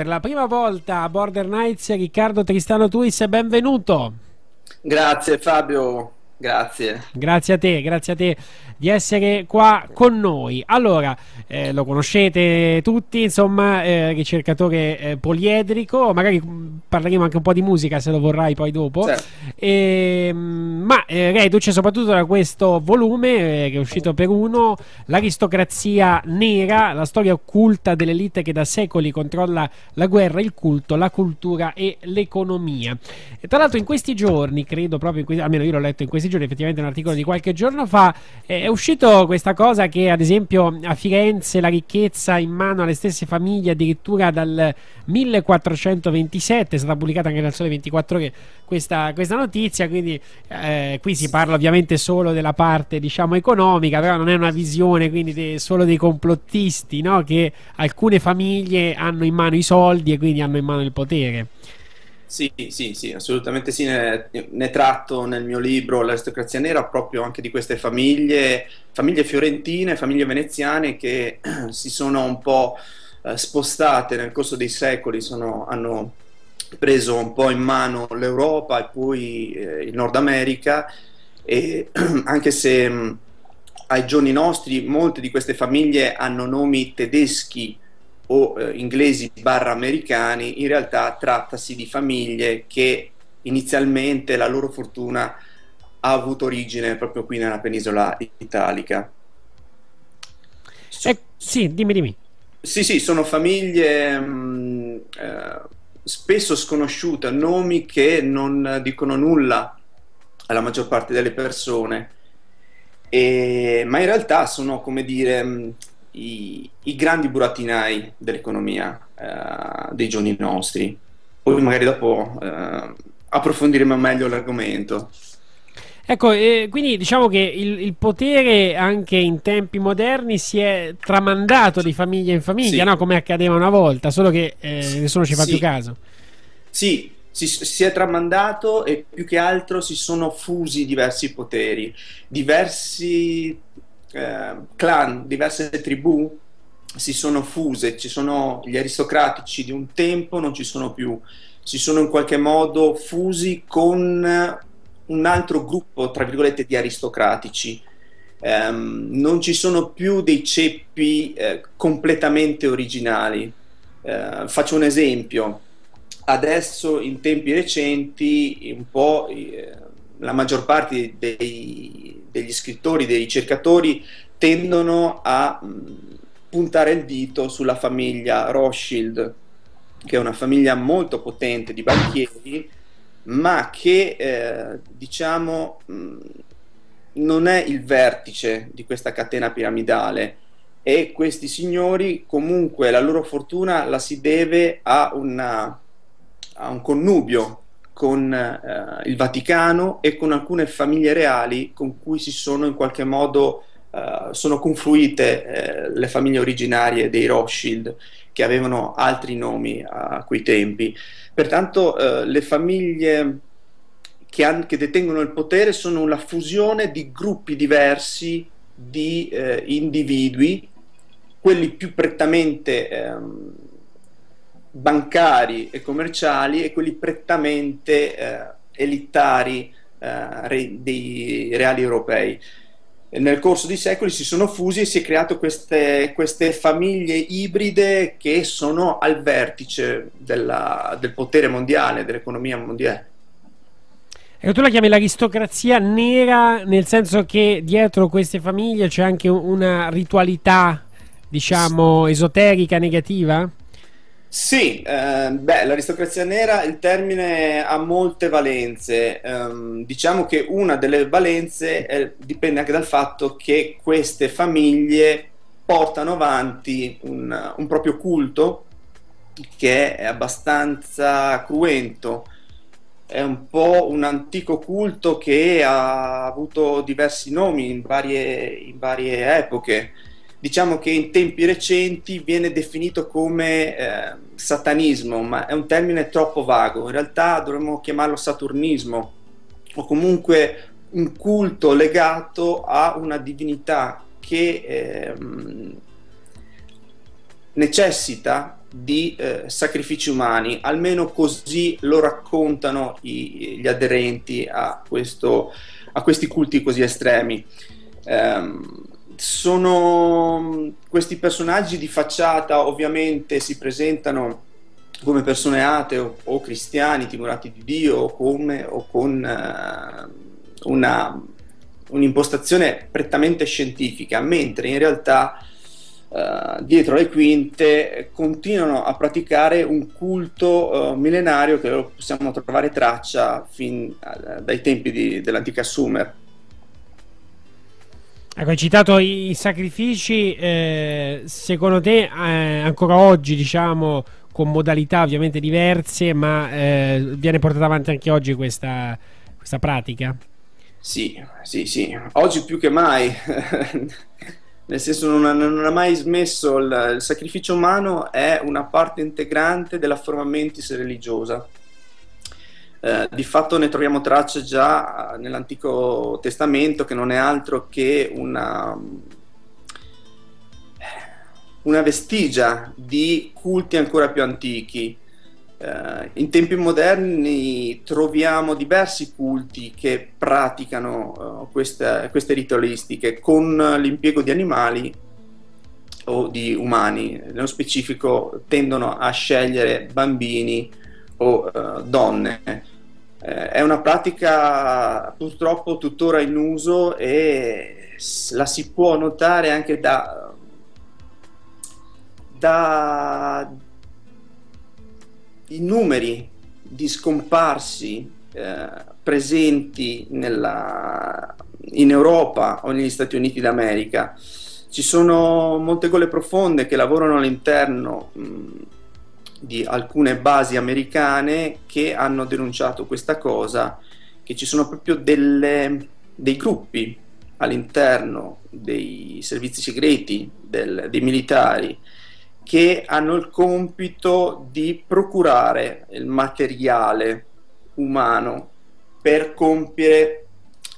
Per la prima volta a Border Nights Riccardo Tristano Tuis, benvenuto. Grazie Fabio, grazie. Grazie a te, grazie a te di essere qua con noi. Allora, eh, lo conoscete tutti, insomma, eh, ricercatore eh, poliedrico, magari parleremo anche un po' di musica se lo vorrai poi dopo. Certo. E, ehm, ma eh, reduce soprattutto da questo volume eh, che è uscito per uno, L'aristocrazia nera, la storia occulta dell'elite che da secoli controlla la guerra, il culto, la cultura e l'economia. E tra l'altro in questi giorni, credo proprio, in questi, almeno io l'ho letto in questi giorni, effettivamente un articolo di qualche giorno fa, eh, uscito questa cosa che ad esempio a Firenze la ricchezza in mano alle stesse famiglie addirittura dal 1427, è stata pubblicata anche nel Sole 24 Ore questa, questa notizia, quindi eh, qui si parla ovviamente solo della parte diciamo economica, però non è una visione quindi de, solo dei complottisti, no? che alcune famiglie hanno in mano i soldi e quindi hanno in mano il potere. Sì, sì, sì, assolutamente sì, ne, ne, tratto nel mio libro L'aristocrazia nera proprio anche di queste famiglie, famiglie fiorentine, famiglie veneziane che si sono un po' eh, spostate nel corso dei secoli, sono, hanno preso un po' in mano l'Europa e poi eh, il Nord America e anche se mh, ai giorni nostri molte di queste famiglie hanno nomi tedeschi o eh, inglesi barra americani, in realtà trattasi di famiglie che inizialmente la loro fortuna ha avuto origine proprio qui nella penisola italica. Eh, sì, dimmi, dimmi. Sì, sì, sono famiglie mh, mm, eh, spesso sconosciute, nomi che non dicono nulla alla maggior parte delle persone, e, ma in realtà sono, come dire, mh, mm, i, i grandi burattinai dell'economia eh, dei giorni nostri. Poi magari dopo eh, approfondiremo meglio l'argomento. Ecco, eh, quindi diciamo che il, il, potere anche in tempi moderni si è tramandato di famiglia in famiglia, sì. no? come accadeva una volta, solo che eh, nessuno ci fa sì. più caso. Sì, si, si, è tramandato e più che altro si sono fusi diversi poteri, diversi eh, clan, diverse tribù si sono fuse, ci sono gli aristocratici di un tempo, non ci sono più, si sono in qualche modo fusi con un altro gruppo, tra virgolette, di aristocratici. Um, non ci sono più dei ceppi eh, completamente originali. Uh, faccio un esempio. Adesso, in tempi recenti, un po' eh, la maggior parte dei, degli scrittori, dei ricercatori tendono a mm, puntare il dito sulla famiglia Rothschild, che è una famiglia molto potente di banchieri, ma che eh, diciamo mm, non è il vertice di questa catena piramidale. E questi signori comunque la loro fortuna la si deve a, una, a un connubio con eh, il Vaticano e con alcune famiglie reali con cui si sono in qualche modo eh, sono confluite eh, le famiglie originarie dei Rothschild che avevano altri nomi a quei tempi. Pertanto eh, le famiglie che, han, che, detengono il potere sono la fusione di gruppi diversi di eh, individui, quelli più prettamente ehm, bancari e commerciali e quelli prettamente eh, elitari eh, dei reali europei. nel corso dei secoli si sono fusi e si è creato queste, queste famiglie ibride che sono al vertice della, del potere mondiale, dell'economia mondiale. Ecco, tu la chiami l'aristocrazia nera, nel senso che dietro queste famiglie c'è anche una ritualità, diciamo, esoterica negativa? Sì, eh, beh, l'aristocrazia nera, il termine ha molte valenze. Um, diciamo che una delle valenze è, dipende anche dal fatto che queste famiglie portano avanti un, un proprio culto che è abbastanza cruento. È un po' un antico culto che ha avuto diversi nomi in varie, in varie epoche diciamo che in tempi recenti viene definito come eh, satanismo, ma è un termine troppo vago, in realtà dovremmo chiamarlo saturnismo o comunque un culto legato a una divinità che eh, necessita di eh, sacrifici umani, almeno così lo raccontano i, gli aderenti a, questo, a, questi culti così estremi. Um, sono questi personaggi di facciata ovviamente si presentano come persone atee o, cristiani timorati di Dio o, come, o con uh, una, un'impostazione prettamente scientifica, mentre in realtà uh, dietro le quinte continuano a praticare un culto uh, millenario che possiamo trovare traccia fin dai tempi di, dell'antica Sumer. Ecco, hai citato i sacrifici, eh, secondo te eh, ancora oggi diciamo con modalità ovviamente diverse, ma eh, viene portata avanti anche oggi questa, questa pratica? Sì, sì, sì, oggi più che mai, nel senso non ha, non ha mai smesso, il, il, sacrificio umano è una parte integrante della forma mentis religiosa. Eh, di fatto ne troviamo tracce già nell'Antico Testamento che non è altro che una, una vestigia di culti ancora più antichi. Uh, in tempi moderni troviamo diversi culti che praticano uh, queste, queste, ritualistiche con l'impiego di animali o di umani, nello specifico tendono a scegliere bambini o uh, donne. è una pratica purtroppo tuttora in uso e la si può notare anche da da i numeri di scomparsi eh, presenti nella, in Europa o negli Stati Uniti d'America. Ci sono molte gole profonde che lavorano all'interno mh, di alcune basi americane che hanno denunciato questa cosa, che ci sono proprio delle, dei gruppi all'interno dei servizi segreti, del, dei militari, che hanno il compito di procurare il materiale umano per compiere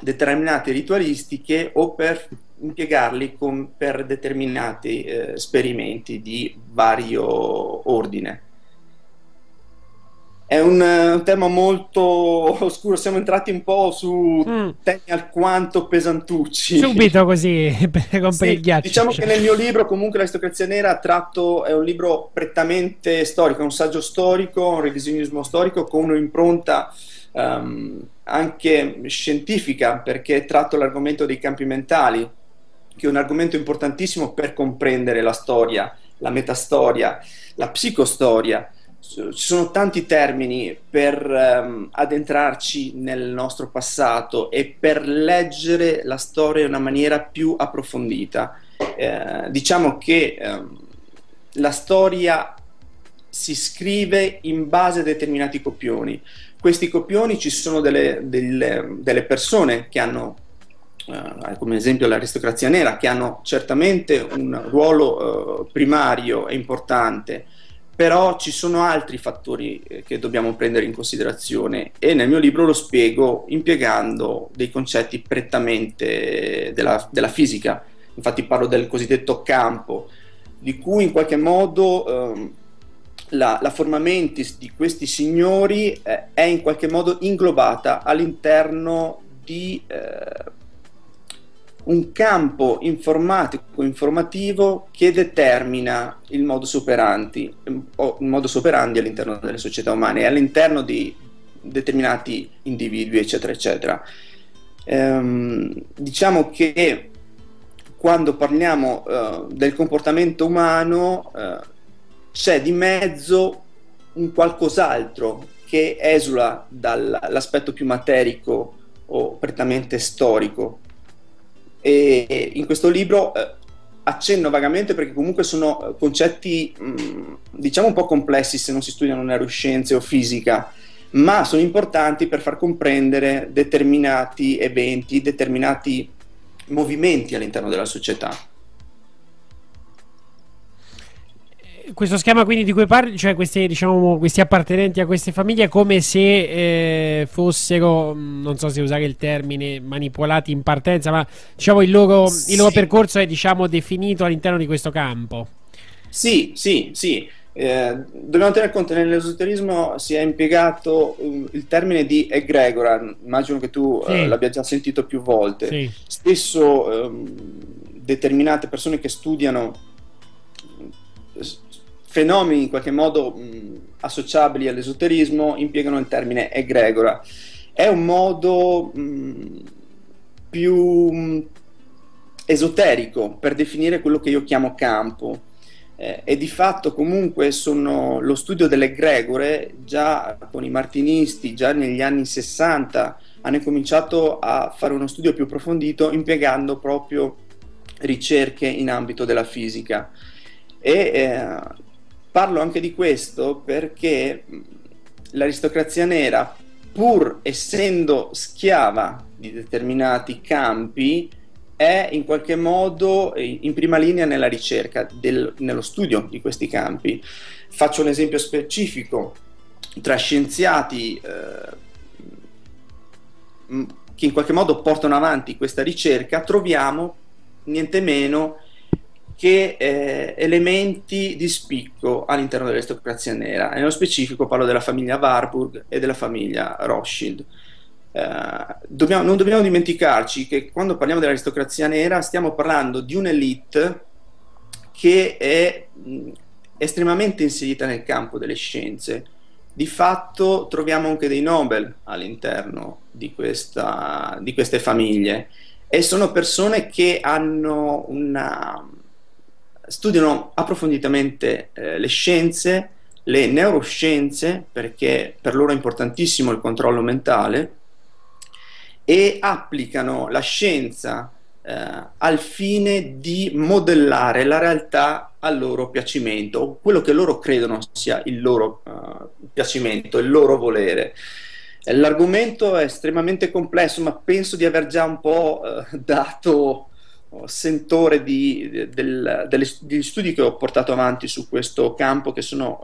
determinate ritualistiche o per impiegarli con, per determinati eh, esperimenti di vario ordine. È un, un, tema molto oscuro, siamo entrati un po' su mm. temi alquanto pesantucci. Subito così, per rompere sì, il ghiaccio. Diciamo che nel mio libro comunque l'aristocrazia nera tratto, è un libro prettamente storico, è un saggio storico, un revisionismo storico con un'impronta um, anche scientifica perché tratto l'argomento dei campi mentali, che è un argomento importantissimo per comprendere la storia, la metastoria, la psicostoria ci sono tanti termini per um, addentrarci nel nostro passato e per leggere la storia in una maniera più approfondita. Eh, diciamo che um, la storia si scrive in base a determinati copioni. Questi copioni ci sono delle, delle, delle persone che hanno Uh, come esempio l'aristocrazia nera, che hanno certamente un ruolo uh, primario e importante, però ci sono altri fattori eh, che dobbiamo prendere in considerazione. E nel mio libro lo spiego impiegando dei concetti prettamente della, della fisica, infatti parlo del cosiddetto campo, di cui in qualche modo eh, la, la, forma mentis di questi signori eh, è in qualche modo inglobata all'interno di eh, un campo informatico informativo che determina il modus operandi, o il modus operandi all'interno delle società umane e all'interno di determinati individui, eccetera, eccetera. Ehm, diciamo che quando parliamo eh, del comportamento umano eh, c'è di mezzo un qualcos'altro che esula dall'aspetto più materico o prettamente storico e in questo libro eh, accenno vagamente perché comunque sono eh, concetti mh, mm, diciamo un po' complessi se non si studiano neuroscienze o fisica, ma sono importanti per far comprendere determinati eventi, determinati movimenti all'interno della società. Questo schema quindi di cui parli, cioè questi, diciamo, questi appartenenti a queste famiglie, è come se eh, fossero, mm, non so se usare il termine, manipolati in partenza, ma diciamo il loro, sì. il loro percorso è diciamo, definito all'interno di questo campo. Sì, sì, sì. Eh, dobbiamo tenere conto che nell'esoterismo si è impiegato um, il termine di egregora, immagino che tu sì. uh, l'abbia già sentito più volte. Sì. Spesso um, determinate persone che studiano fenomeni in qualche modo mh, associabili all'esoterismo impiegano il termine egregora. È un modo mh, più mh, esoterico per definire quello che io chiamo campo eh, e di fatto comunque sono lo studio delle gregore già con i martinisti, già negli anni 60 hanno cominciato a fare uno studio più approfondito impiegando proprio ricerche in ambito della fisica e eh, parlo anche di questo perché l'aristocrazia nera pur essendo schiava di determinati campi è in qualche modo in prima linea nella ricerca, del, nello studio di questi campi. Faccio un esempio specifico, tra scienziati eh, che in qualche modo portano avanti questa ricerca troviamo niente meno eh, elementi di spicco all'interno dell'aristocrazia nera. Nello specifico parlo della famiglia Warburg e della famiglia Rothschild. Eh, dobbiamo, non dobbiamo dimenticarci che quando parliamo dell'aristocrazia nera stiamo parlando di un'elite che è mh, estremamente inserita nel campo delle scienze. Di fatto troviamo anche dei Nobel all'interno di, questa, di queste famiglie e sono persone che hanno una, studiano approfonditamente eh, le scienze, le neuroscienze, perché per loro è importantissimo il controllo mentale, e applicano la scienza eh, al fine di modellare la realtà al loro piacimento, quello che loro credono sia il loro uh, piacimento, il loro volere. L'argomento è estremamente complesso, ma penso di aver già un po' uh, dato sentore di, del, delle, degli studi che ho portato avanti su questo campo, che sono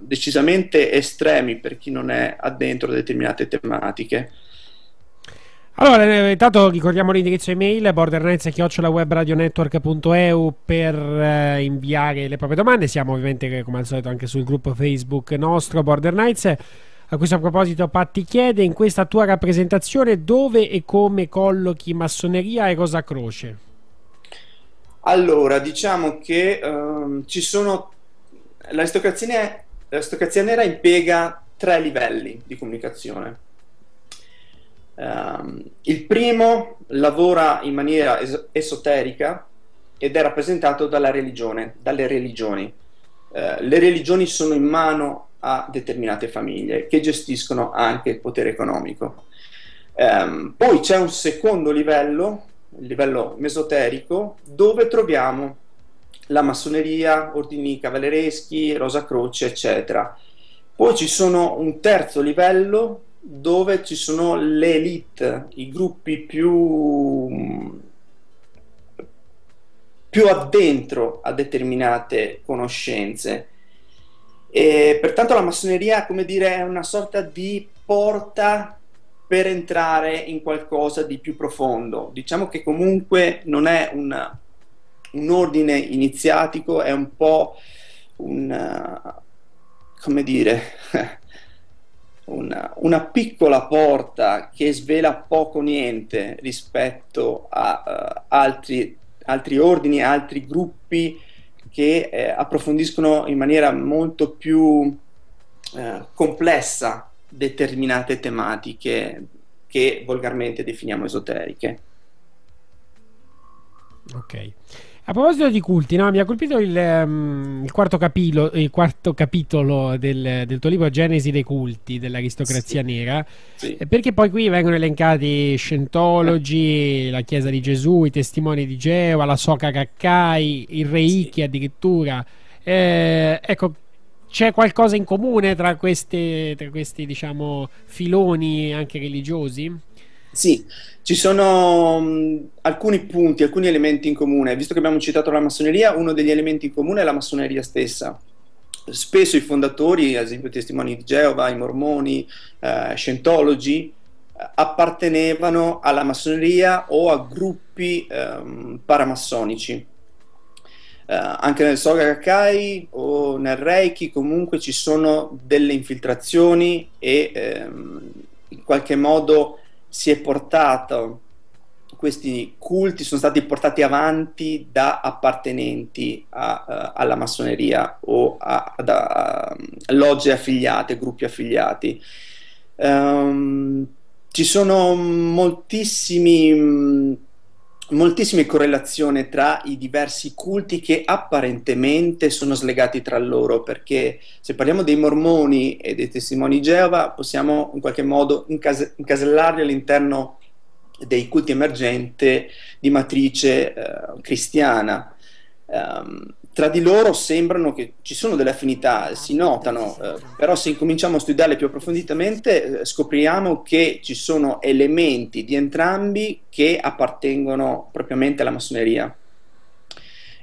decisamente estremi per chi non è addentro a determinate tematiche. Allora, eh, intanto ricordiamo l'indirizzo email bordernights.webradionetwork.eu per eh, inviare le proprie domande. Siamo ovviamente come al solito anche sul gruppo Facebook nostro Border Nights. A questo proposito Patti chiede in questa tua rappresentazione dove e come collochi massoneria e Rosa Croce? Allora, diciamo che um, ci sono... L'aristocrazia, l'aristocrazia nera impiega tre livelli di comunicazione Um, il primo lavora in maniera es- esoterica ed è rappresentato dalla religione, dalle religioni. Uh, le religioni sono in mano a determinate famiglie che gestiscono anche il potere economico. Um, poi c'è un secondo livello, il livello mesoterico, dove troviamo la massoneria, ordini cavallereschi, Rosa Croce, eccetera. Poi ci sono un terzo livello dove ci sono le elite, i gruppi più, più addentro a determinate conoscenze. E pertanto la massoneria, come dire, è una sorta di porta per entrare in qualcosa di più profondo. Diciamo che comunque non è un, un ordine iniziatico, è un po' un, come dire, una, una, piccola porta che svela poco niente rispetto a uh, altri, altri, ordini, altri gruppi che eh, approfondiscono in maniera molto più eh, complessa determinate tematiche che volgarmente definiamo esoteriche. Ok. A proposito di culti, no? mi ha colpito il, um, il, quarto, capilo, il quarto, capitolo del, del, tuo libro Genesi dei culti dell'aristocrazia sì. nera, sì. perché poi qui vengono elencati Scientologi, la Chiesa di Gesù, i testimoni di Geova, la Soka Gakkai, il Reiki sì. addirittura. Eh, ecco, c'è qualcosa in comune tra, queste, tra questi diciamo, filoni anche religiosi? Sì, ci sono mh, alcuni punti, alcuni elementi in comune. Visto che abbiamo citato la massoneria, uno degli elementi in comune è la massoneria stessa. Spesso i fondatori, ad esempio i testimoni di Geova, i mormoni, eh, scientologi, eh, appartenevano alla massoneria o a gruppi ehm, paramassonici. Anche nel Soga Gakkai o nel Reiki comunque ci sono delle infiltrazioni e ehm, in qualche modo si è portato questi culti sono stati portati avanti da appartenenti a, uh, alla massoneria o a, a, a, logge affiliate, gruppi affiliati. Um, ci sono moltissimi, moltissime correlazioni tra i diversi culti che apparentemente sono slegati tra loro, perché se parliamo dei mormoni e dei testimoni Geova possiamo in qualche modo incas- incasellarli all'interno dei culti emergenti di matrice eh, cristiana. Um, tra di loro sembrano che ci sono delle affinità, si notano, eh, però se incominciamo a studiarle più approfonditamente eh, scopriamo che ci sono elementi di entrambi che appartengono propriamente alla massoneria.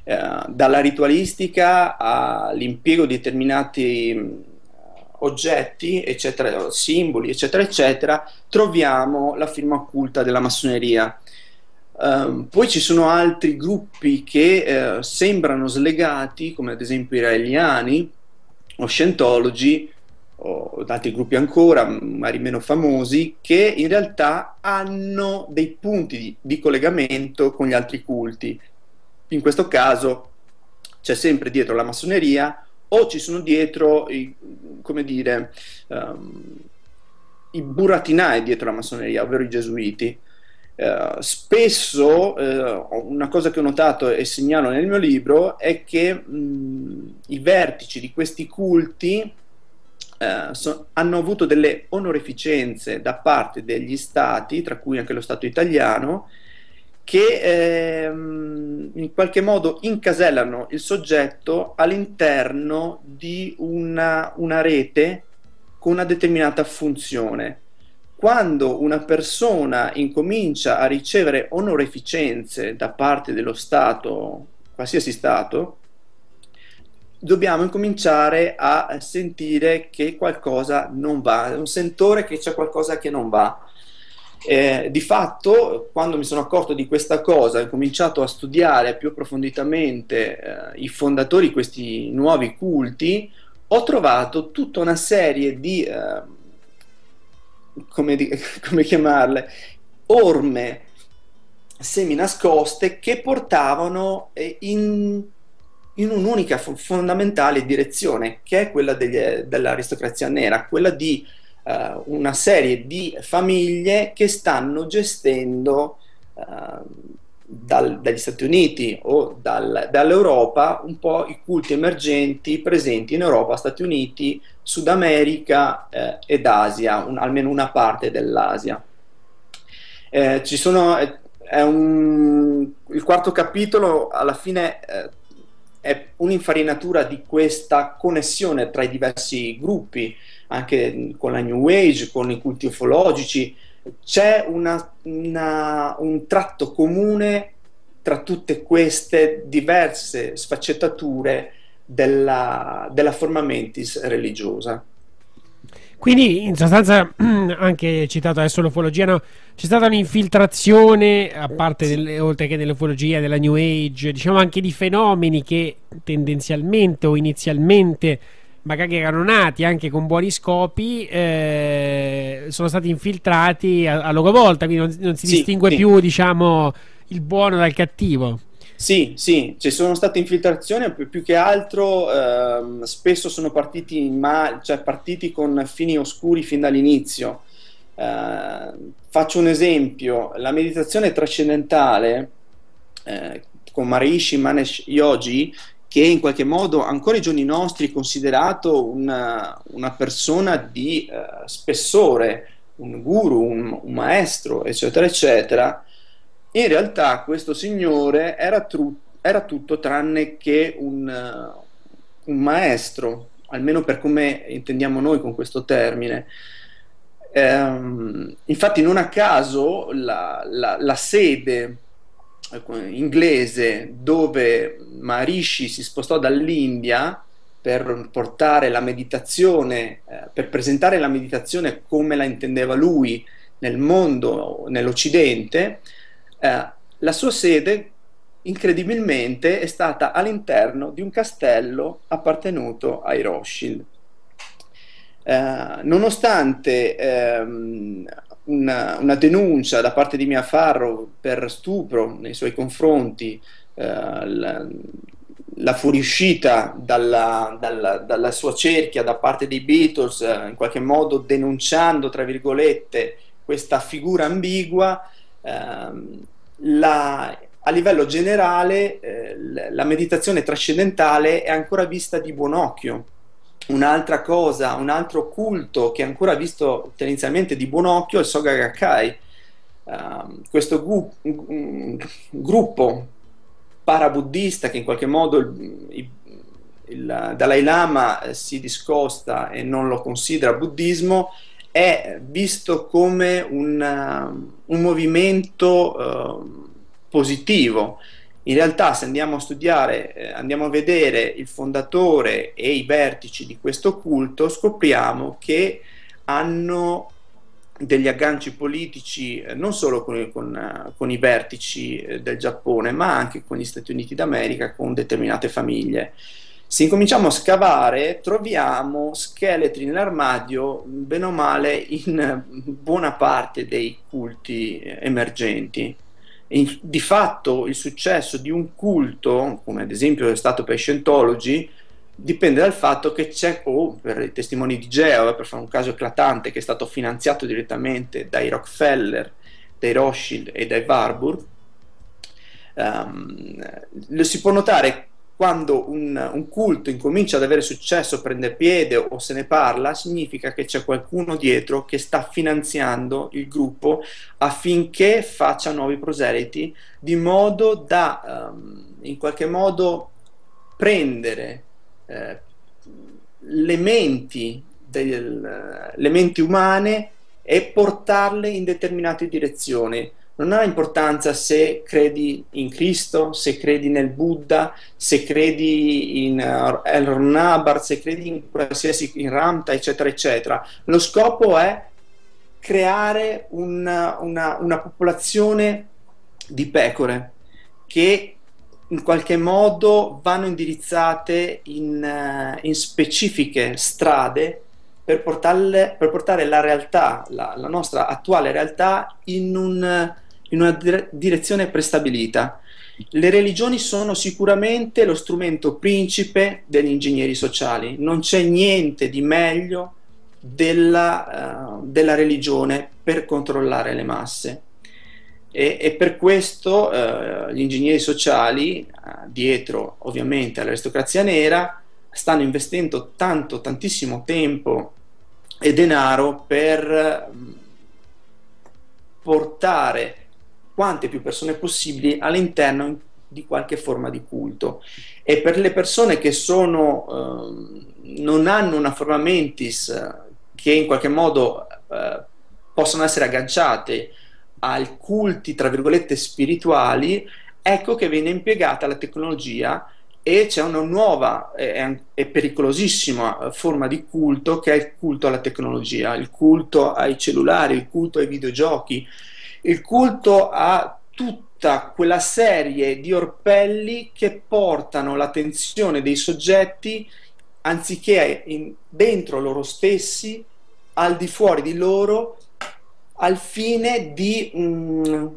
Eh, dalla ritualistica all'impiego di determinati oggetti, eccetera, simboli, eccetera, eccetera, troviamo la firma occulta della massoneria. Um, poi ci sono altri gruppi che uh, sembrano slegati, come ad esempio i raeliani o Scientology, o altri gruppi ancora, magari meno famosi, che in realtà hanno dei punti di, di collegamento con gli altri culti. In questo caso c'è sempre dietro la massoneria o ci sono dietro i, come dire, um, i buratinai dietro la massoneria, ovvero i gesuiti. Uh, spesso uh, una cosa che ho notato e segnalo nel mio libro è che mh, i vertici di questi culti uh, so, hanno avuto delle onorificenze da parte degli stati, tra cui anche lo Stato italiano, che ehm, in qualche modo incasellano il soggetto all'interno di una, una rete con una determinata funzione. Quando una persona incomincia a ricevere onoreficenze da parte dello Stato, qualsiasi Stato, dobbiamo incominciare a sentire che qualcosa non va, un sentore che c'è qualcosa che non va. Eh, di fatto, quando mi sono accorto di questa cosa ho cominciato a studiare più approfonditamente eh, i fondatori di questi nuovi culti, ho trovato tutta una serie di, eh, come, di come chiamarle, orme seminascoste che portavano eh, in, in un'unica fondamentale direzione, che è quella degli, dell'aristocrazia nera, quella di uh, una serie di famiglie che stanno gestendo uh, dal, dagli Stati Uniti o dal, dall'Europa un po' i culti emergenti presenti in Europa, Stati Uniti, Sud America eh, ed Asia, un, almeno una parte dell'Asia. Eh, ci sono, è un, il quarto capitolo alla fine eh, è un'infarinatura di questa connessione tra i diversi gruppi anche con la New Age, con i culti ufologici, c'è una, una, un tratto comune tra tutte queste diverse sfaccettature della, della forma mentis religiosa. Quindi in sostanza, anche citato adesso l'ufologia, no? c'è stata un'infiltrazione, a parte delle, oltre che dell'ufologia, della New Age, diciamo anche di fenomeni che tendenzialmente o inizialmente magari erano nati anche con buoni scopi, eh, sono stati infiltrati a, a loro volta, quindi non, non si sì, distingue sì. più, diciamo, il buono dal cattivo. Sì, sì, ci sono state infiltrazioni, più, che altro ehm, spesso sono partiti, ma, cioè partiti con fini oscuri fin dall'inizio. Eh, faccio un esempio, la meditazione trascendentale eh, con Maharishi Manesh Yogi che in qualche modo ancora ai giorni nostri è considerato una, una persona di uh, spessore, un guru, un, un, maestro, eccetera, eccetera, in realtà questo signore era, tru- era tutto tranne che un, uh, un, maestro, almeno per come intendiamo noi con questo termine. Um, infatti non a caso la, la, la sede inglese dove Maharishi si spostò dall'India per portare la meditazione, eh, per presentare la meditazione come la intendeva lui nel mondo, nell'Occidente, eh, la sua sede incredibilmente è stata all'interno di un castello appartenuto ai Rothschild. Eh, nonostante ehm, una, una, denuncia da parte di Mia Farrow per stupro nei suoi confronti, eh, la, la, fuoriuscita dalla, dalla, dalla, sua cerchia da parte dei Beatles, eh, in qualche modo denunciando, tra virgolette, questa figura ambigua, ehm, la, a livello generale eh, la meditazione trascendentale è ancora vista di buon occhio Un'altra cosa, un altro culto che è ancora visto tendenzialmente di buon occhio è il Soga Gakkai, uh, questo gu- um, gruppo parabuddista che in qualche modo il, il, il, Dalai Lama si discosta e non lo considera buddismo, è visto come un, uh, un movimento uh, positivo in realtà se andiamo a studiare, eh, andiamo a vedere il fondatore e i vertici di questo culto, scopriamo che hanno degli agganci politici eh, non solo con, con, uh, con, i vertici eh, del Giappone, ma anche con gli Stati Uniti d'America, con determinate famiglie. Se incominciamo a scavare, troviamo scheletri nell'armadio, bene o male, in buona parte dei culti eh, emergenti in, di fatto il successo di un culto, come ad esempio è stato per Scientology, dipende dal fatto che c'è, o per i testimoni di Geo, per fare un caso eclatante, che è stato finanziato direttamente dai Rockefeller, dai Rothschild e dai Warburg, um, lo si può notare quando un, un, culto incomincia ad avere successo, prende piede o se ne parla, significa che c'è qualcuno dietro che sta finanziando il gruppo affinché faccia nuovi proseliti, di modo da um, in qualche modo prendere eh, le, menti del, le menti umane e portarle in determinate direzioni non ha importanza se credi in Cristo, se credi nel Buddha, se credi in uh, El Nabar, se credi in qualsiasi in Ramta, eccetera, eccetera. Lo scopo è creare una, una, una popolazione di pecore che in qualche modo vanno indirizzate in, uh, in specifiche strade per, per, portare la realtà, la, la nostra attuale realtà, in un, in una direzione prestabilita. Le religioni sono sicuramente lo strumento principe degli ingegneri sociali, non c'è niente di meglio della, uh, della religione per controllare le masse. E, e per questo uh, gli ingegneri sociali, uh, dietro ovviamente all'aristocrazia nera, stanno investendo tanto, tantissimo tempo e denaro per portare quante più persone possibili all'interno di qualche forma di culto. E per le persone che sono, eh, non hanno una forma mentis eh, che in qualche modo eh, possono essere agganciate ai culti, tra virgolette, spirituali, ecco che viene impiegata la tecnologia e c'è una nuova e, e, pericolosissima forma di culto che è il culto alla tecnologia, il culto ai cellulari, il culto ai videogiochi, il culto a tutta quella serie di orpelli che portano l'attenzione dei soggetti anziché in, dentro loro stessi, al di fuori di loro, al fine di mm,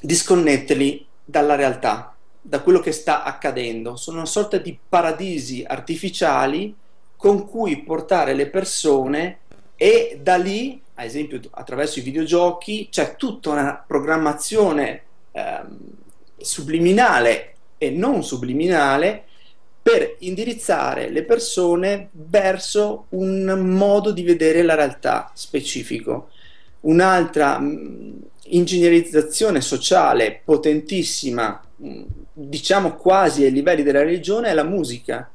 disconnetterli dalla realtà, da quello che sta accadendo. Sono una sorta di paradisi artificiali con cui portare le persone e da lì ad esempio attraverso i videogiochi, c'è tutta una programmazione ehm, subliminale e non subliminale per indirizzare le persone verso un modo di vedere la realtà specifico. Un'altra mh, mm, ingegnerizzazione sociale potentissima, mh, mm, diciamo quasi ai livelli della religione, è la musica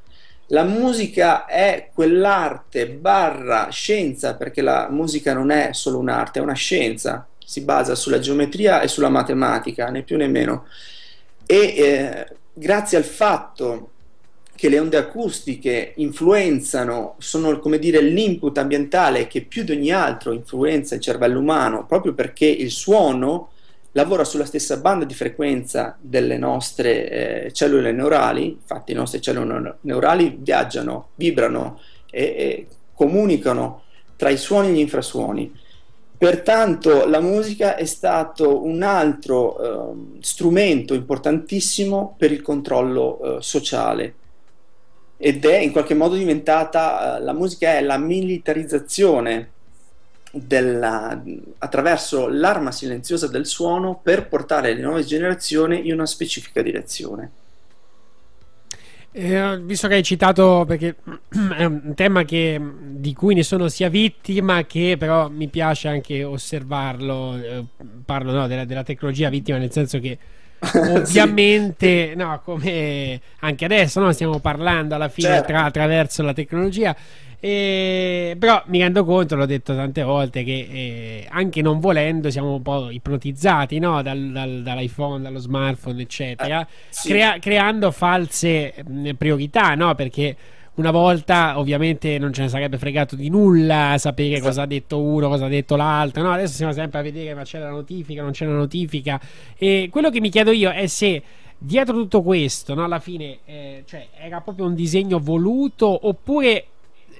la musica è quell'arte barra scienza, perché la musica non è solo un'arte, è una scienza, si basa sulla geometria e sulla matematica, né più né meno. E eh, grazie al fatto che le onde acustiche influenzano, sono come dire l'input ambientale che più di ogni altro influenza il cervello umano, proprio perché il suono lavora sulla stessa banda di frequenza delle nostre eh, cellule neurali, infatti le nostre cellule neurali viaggiano, vibrano e, e comunicano tra i suoni e gli infrasuoni. Pertanto la musica è stato un altro eh, strumento importantissimo per il controllo eh, sociale ed è in qualche modo diventata, eh, la musica è la militarizzazione della, attraverso l'arma silenziosa del suono per portare le nuove generazioni in una specifica direzione. Eh, visto che hai citato, perché è un tema che, di cui ne sono sia vittima che però mi piace anche osservarlo, eh, parlo no, della, della, tecnologia vittima nel senso che ovviamente, sì. no, come anche adesso no, stiamo parlando alla fine certo. tra, attraverso la tecnologia, e, però mi rendo conto, l'ho detto tante volte, che eh, anche non volendo siamo un po' ipnotizzati no? dal, dal, dall'iPhone, dallo smartphone, eccetera, eh, sì. crea- creando false mh, priorità, no? perché una volta ovviamente non ce ne sarebbe fregato di nulla sapere esatto. cosa ha detto uno, cosa ha detto l'altro. No, adesso siamo sempre a vedere ma c'è la notifica, non c'è la notifica. E quello che mi chiedo io è se dietro tutto questo, no, alla fine, eh, cioè, era proprio un disegno voluto oppure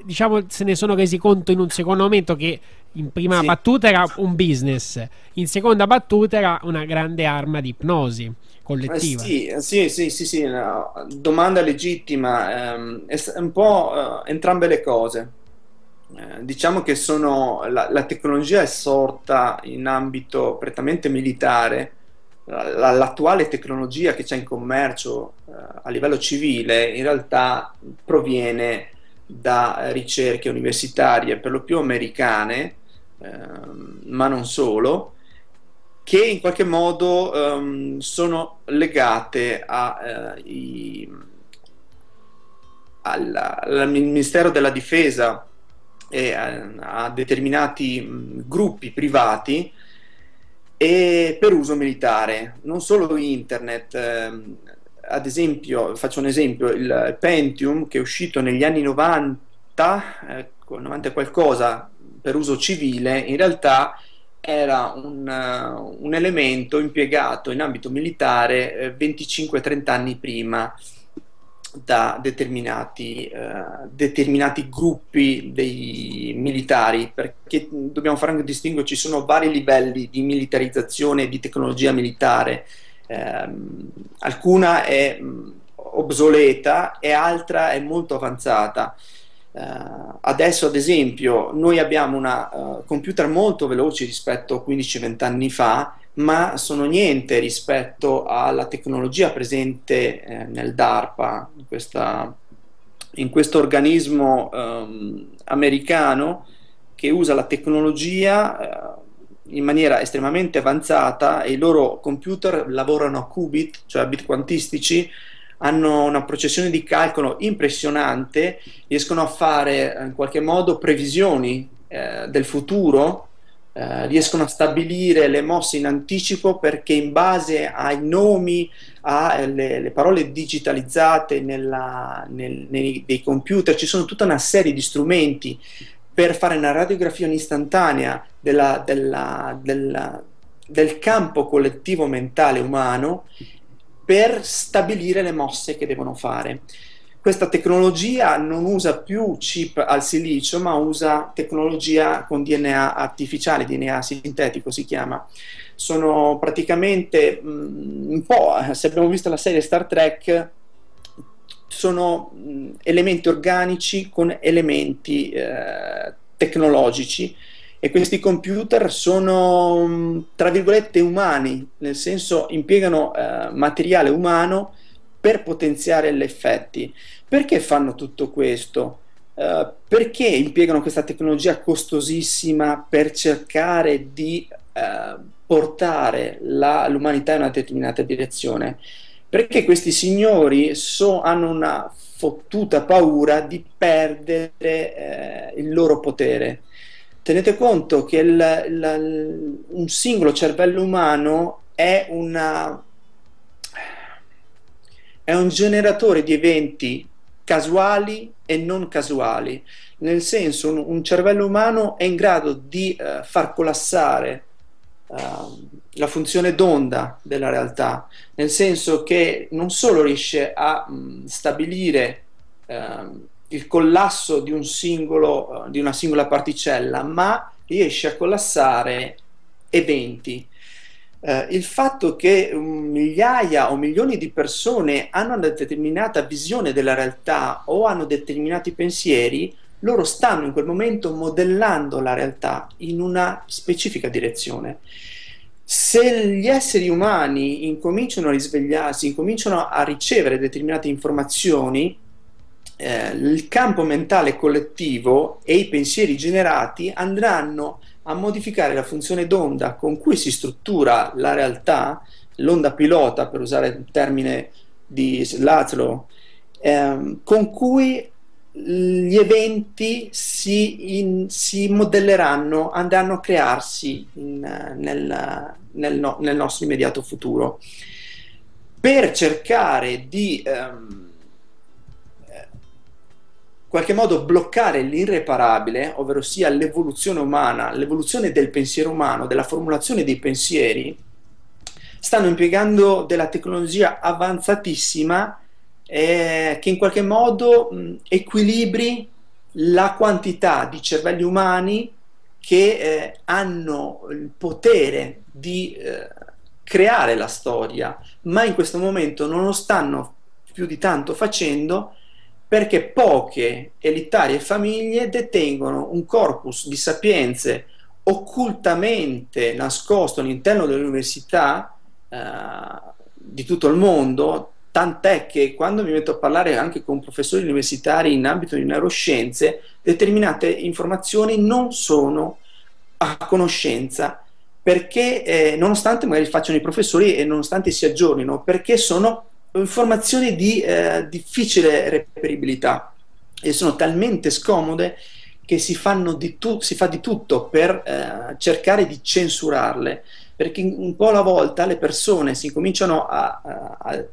diciamo, se ne sono resi conto in un secondo momento che in prima sì. battuta era un business, in seconda battuta era una grande arma di ipnosi collettiva. Eh sì, sì, sì, sì, no. domanda legittima, ehm, è un po' eh, entrambe le cose. Eh, diciamo che sono, la, la, tecnologia è sorta in ambito prettamente militare, la, l'attuale tecnologia che c'è in commercio eh, a livello civile in realtà proviene da ricerche universitarie per lo più americane, ehm, ma non solo, che in qualche modo ehm, sono legate a, eh, i, alla, al Ministero della Difesa e a, a determinati mh, gruppi privati e per uso militare, non solo internet. Ehm, ad esempio, faccio un esempio, il Pentium che è uscito negli anni 90, ecco, 90 qualcosa per uso civile, in realtà era un, uh, un elemento impiegato in ambito militare eh, 25-30 anni prima da determinati, uh, determinati, gruppi dei militari, perché dobbiamo fare anche distinguere, ci sono vari livelli di militarizzazione di tecnologia militare ehm, alcuna è obsoleta e altra è molto avanzata. Uh, adesso, ad esempio, noi abbiamo una uh, computer molto veloci rispetto a 15-20 anni fa, ma sono niente rispetto alla tecnologia presente eh, nel DARPA, in, questa, in questo organismo um, americano che usa la tecnologia uh, in maniera estremamente avanzata e i loro computer lavorano a qubit, cioè a bit quantistici, hanno una processione di calcolo impressionante, riescono a fare in qualche modo previsioni eh, del futuro, eh, riescono a stabilire le mosse in anticipo perché in base ai nomi, alle eh, parole digitalizzate nella, nel, nei, nei computer, ci sono tutta una serie di strumenti per fare una radiografia istantanea della, della, della, del campo collettivo mentale umano per stabilire le mosse che devono fare. Questa tecnologia non usa più chip al silicio, ma usa tecnologia con DNA artificiale, DNA sintetico si chiama. Sono praticamente mh, un po', se abbiamo visto la serie Star Trek, sono elementi organici con elementi eh, tecnologici e questi computer sono tra virgolette umani, nel senso impiegano eh, materiale umano per potenziare gli effetti. Perché fanno tutto questo? Uh, perché impiegano questa tecnologia costosissima per cercare di uh, portare la, l'umanità in una determinata direzione? Perché questi signori so, hanno una fottuta paura di perdere eh, il loro potere. Tenete conto che il, il, un singolo cervello umano è, una, è un generatore di eventi casuali e non casuali, nel senso un, un cervello umano è in grado di uh, far collassare uh, la funzione d'onda della realtà, nel senso che non solo riesce a mh, stabilire uh, il collasso di, un singolo, uh, di una singola particella, ma riesce a collassare eventi. Uh, il fatto che migliaia o milioni di persone hanno una determinata visione della realtà o hanno determinati pensieri loro stanno in quel momento modellando la realtà in una specifica direzione. Se gli esseri umani incominciano a risvegliarsi, incominciano a ricevere determinate informazioni, eh, il campo mentale collettivo e i pensieri generati andranno a modificare la funzione d'onda con cui si struttura la realtà, l'onda pilota per usare il termine di Laszlo, ehm, con cui gli eventi si, in, si, modelleranno, andranno a crearsi in, nel, nel, no, nel, nostro immediato futuro. Per cercare di ehm, in qualche modo bloccare l'irreparabile, ovvero sia l'evoluzione umana, l'evoluzione del pensiero umano, della formulazione dei pensieri, stanno impiegando della tecnologia avanzatissima eh, che in qualche modo mh, equilibri la quantità di cervelli umani che eh, hanno il potere di eh, creare la storia, ma in questo momento non lo stanno più di tanto facendo perché poche elitarie famiglie detengono un corpus di sapienze occultamente nascosto all'interno delle università eh, di tutto il mondo, tant'è che quando mi metto a parlare anche con professori universitari in ambito di neuroscienze, determinate informazioni non sono a conoscenza perché eh, nonostante magari facciano i professori e nonostante si aggiornino, perché sono informazioni di eh, difficile reperibilità e sono talmente scomode che si, tu- si fa di tutto per eh, cercare di censurarle, perché un po' alla volta le persone si cominciano a, a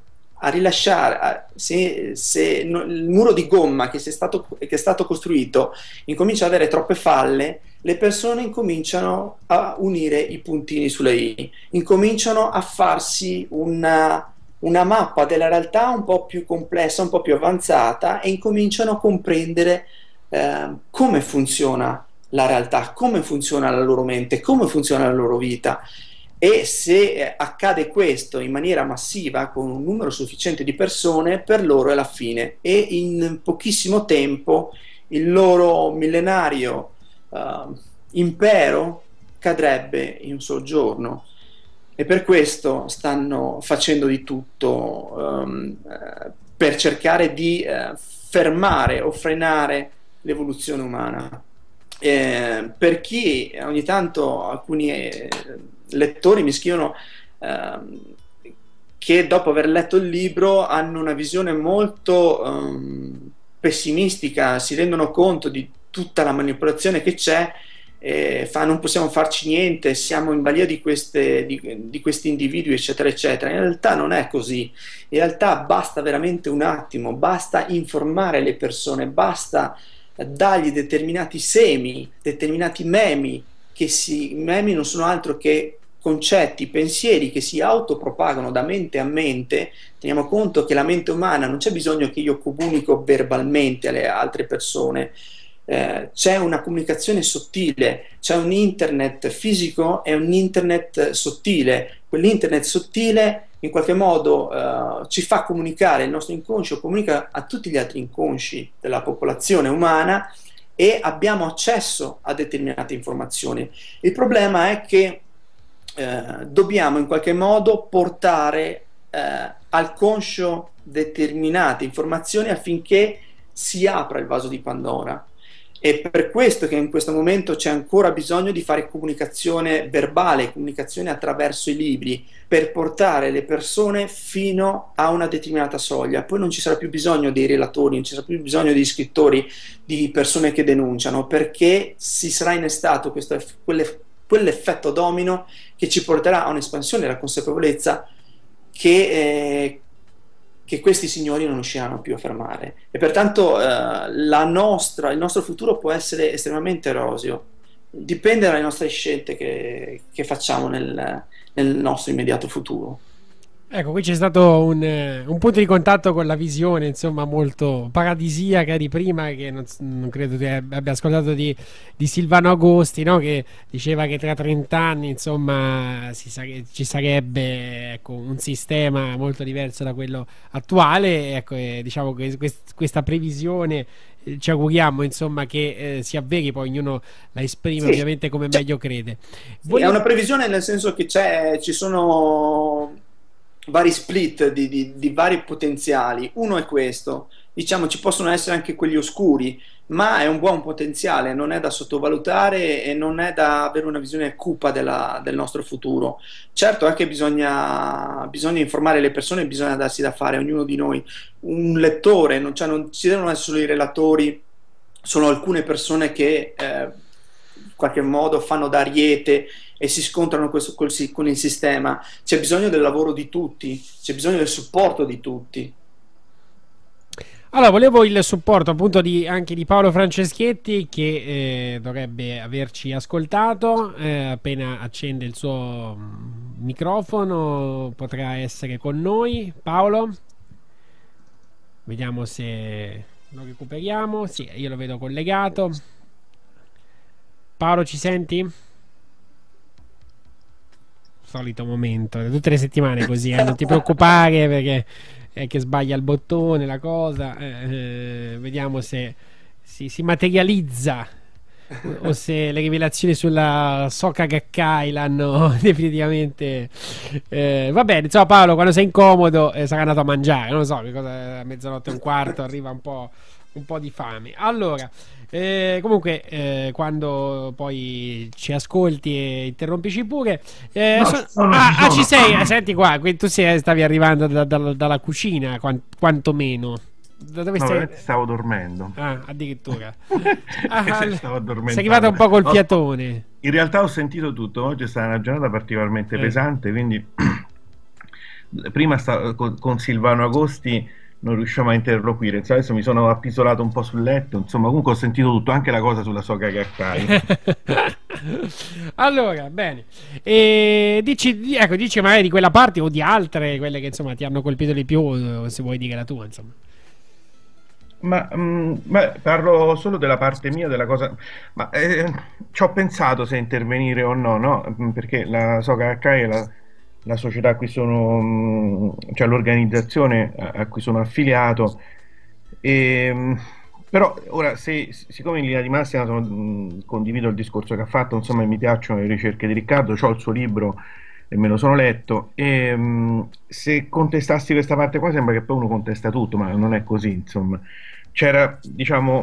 a rilasciare, a, se, se no, il muro di gomma che, stato, che, è stato costruito incomincia ad avere troppe falle, le persone incominciano a unire i puntini sulle i, incominciano a farsi una, una mappa della realtà un po' più complessa, un po' più avanzata e incominciano a comprendere eh, come funziona la realtà, come funziona la loro mente, come funziona la loro vita e se eh, accade questo in maniera massiva con un numero sufficiente di persone, per loro è la fine e in pochissimo tempo il loro millenario uh, impero cadrebbe in un sol giorno e per questo stanno facendo di tutto um, per cercare di uh, fermare o frenare l'evoluzione umana. Eh, per chi ogni tanto alcuni eh, lettori mi scrivono ehm, che dopo aver letto il libro hanno una visione molto ehm, pessimistica, si rendono conto di tutta la manipolazione che c'è, eh, fa, non possiamo farci niente, siamo in balia di, queste, di, di, questi individui, eccetera, eccetera. In realtà non è così. In realtà basta veramente un attimo, basta informare le persone, basta dargli determinati semi, determinati memi, che si, memi non sono altro che concetti, pensieri che si autopropagano da mente a mente, teniamo conto che la mente umana non c'è bisogno che io comunico verbalmente alle altre persone, eh, c'è una comunicazione sottile, c'è un internet fisico e un internet sottile. Quell'internet sottile in qualche modo eh, ci fa comunicare, il nostro inconscio comunica a tutti gli altri inconsci della popolazione umana e abbiamo accesso a determinate informazioni. Il problema è che eh, dobbiamo in qualche modo portare eh, al conscio determinate informazioni affinché si apra il vaso di Pandora. È per questo che in questo momento c'è ancora bisogno di fare comunicazione verbale, comunicazione attraverso i libri, per portare le persone fino a una determinata soglia. Poi non ci sarà più bisogno dei relatori, non ci sarà più bisogno di scrittori, di persone che denunciano, perché si sarà innestato questo, quelle quell'effetto domino che ci porterà a un'espansione della consapevolezza che, eh, che questi signori non riusciranno più a fermare. E pertanto eh, nostra, il nostro futuro può essere estremamente roseo, dipende dalle nostre scelte che, che facciamo nel, nel nostro immediato futuro. Ecco, qui c'è stato un, eh, un, punto di contatto con la visione, insomma, molto paradisiaca di prima, che non, non credo tu abbia ascoltato di, di Silvano Agosti, no? che diceva che tra 30 anni, insomma, sa- ci sarebbe ecco, un sistema molto diverso da quello attuale. Ecco, e, diciamo che quest- questa previsione eh, ci auguriamo insomma che eh, si avveri poi ognuno la esprime sì. ovviamente come meglio crede Voglio... è una previsione nel senso che ci sono vari split di, di, di, vari potenziali. Uno è questo, diciamo ci possono essere anche quelli oscuri, ma è un buon potenziale, non è da sottovalutare e non è da avere una visione cupa della, del nostro futuro. Certo è che bisogna, bisogna, informare le persone, bisogna darsi da fare, ognuno di noi. Un lettore, non, cioè non ci devono essere solo i relatori, sono alcune persone che eh, in qualche modo fanno da ariete e si scontrano questo, col, con il sistema, c'è bisogno del lavoro di tutti, c'è bisogno del supporto di tutti. Allora, volevo il supporto appunto di, anche di Paolo Franceschetti che eh, dovrebbe averci ascoltato, eh, appena accende il suo mm, microfono potrà essere con noi. Paolo, vediamo se lo recuperiamo. Sì, io lo vedo collegato. Paolo, ci senti? Solito momento. Tutte le settimane così, eh, non ti preoccupare perché è che sbaglia il bottone, la cosa. Eh, eh, vediamo se si, si materializza o se le rivelazioni sulla Soka Gakkai l'hanno definitivamente eh, va bene insomma Paolo quando sei incomodo eh, sarà andato a mangiare non lo so che cosa a mezzanotte e un quarto arriva un po', un po' di fame allora eh, comunque, eh, quando poi ci ascolti e interrompici pure, eh, no, so- sono, ah, ci, ah, ci sei, eh, senti qua, tu sei, stavi arrivando da, da, dalla cucina, quant- quantomeno. Da dove no, stai? Stavo dormendo. Ah, addirittura. ah, stavo sei arrivato un po' col fiatone. In realtà ho sentito tutto. Oggi è stata una giornata particolarmente eh. pesante, quindi prima stavo, con, con Silvano Agosti non riusciamo a interloquire. Adesso mi sono appisolato un po' sul letto. Insomma, comunque ho sentito tutto, anche la cosa sulla Soga Gakkai. allora, bene. E dici, ecco, dici magari di quella parte o di altre, quelle che insomma ti hanno colpito di più, se vuoi dire la tua, insomma. Ma, mh, mm, ma, parlo solo della parte mia della cosa. Ma eh, ci ho pensato se intervenire o no, no? Perché la Soga Gakkai è la la società a cui sono, mm, cioè l'organizzazione a cui sono affiliato. E, mm, però ora, se, siccome in linea di massima sono, mm, condivido il discorso che ha fatto, insomma mi piacciono le ricerche di Riccardo, ho il suo libro e me lo sono letto, e se contestassi questa parte qua sembra che poi uno contesta tutto, ma non è così, insomma. C'era, diciamo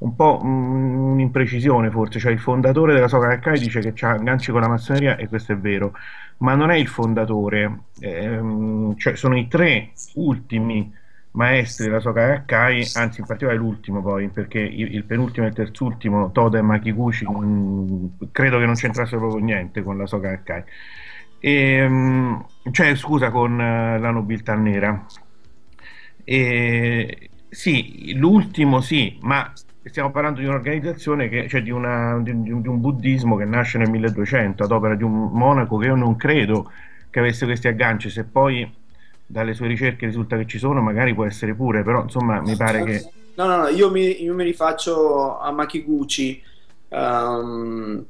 un po' un'imprecisione forse, cioè il fondatore della Soka Gakkai dice che ha agganci con la massoneria e questo è vero, ma non è il fondatore, ehm, cioè sono i tre ultimi maestri della Soka Gakkai, anzi in particolare l'ultimo poi, perché il, il penultimo e il terzultimo, Toda e Makiguchi, mh, credo che non c'entrassero proprio niente con la Soka Gakkai. Ehm, cioè scusa con uh, la nobiltà nera. E, sì, l'ultimo sì, ma stiamo parlando di un'organizzazione che, cioè di, una, di, di, un buddismo che nasce nel 1200 ad opera di un monaco che io non credo che avesse questi agganci, se poi dalle sue ricerche risulta che ci sono, magari può essere pure, però insomma mi pare che... No, no, no, io mi, io mi rifaccio a Makiguchi. Um,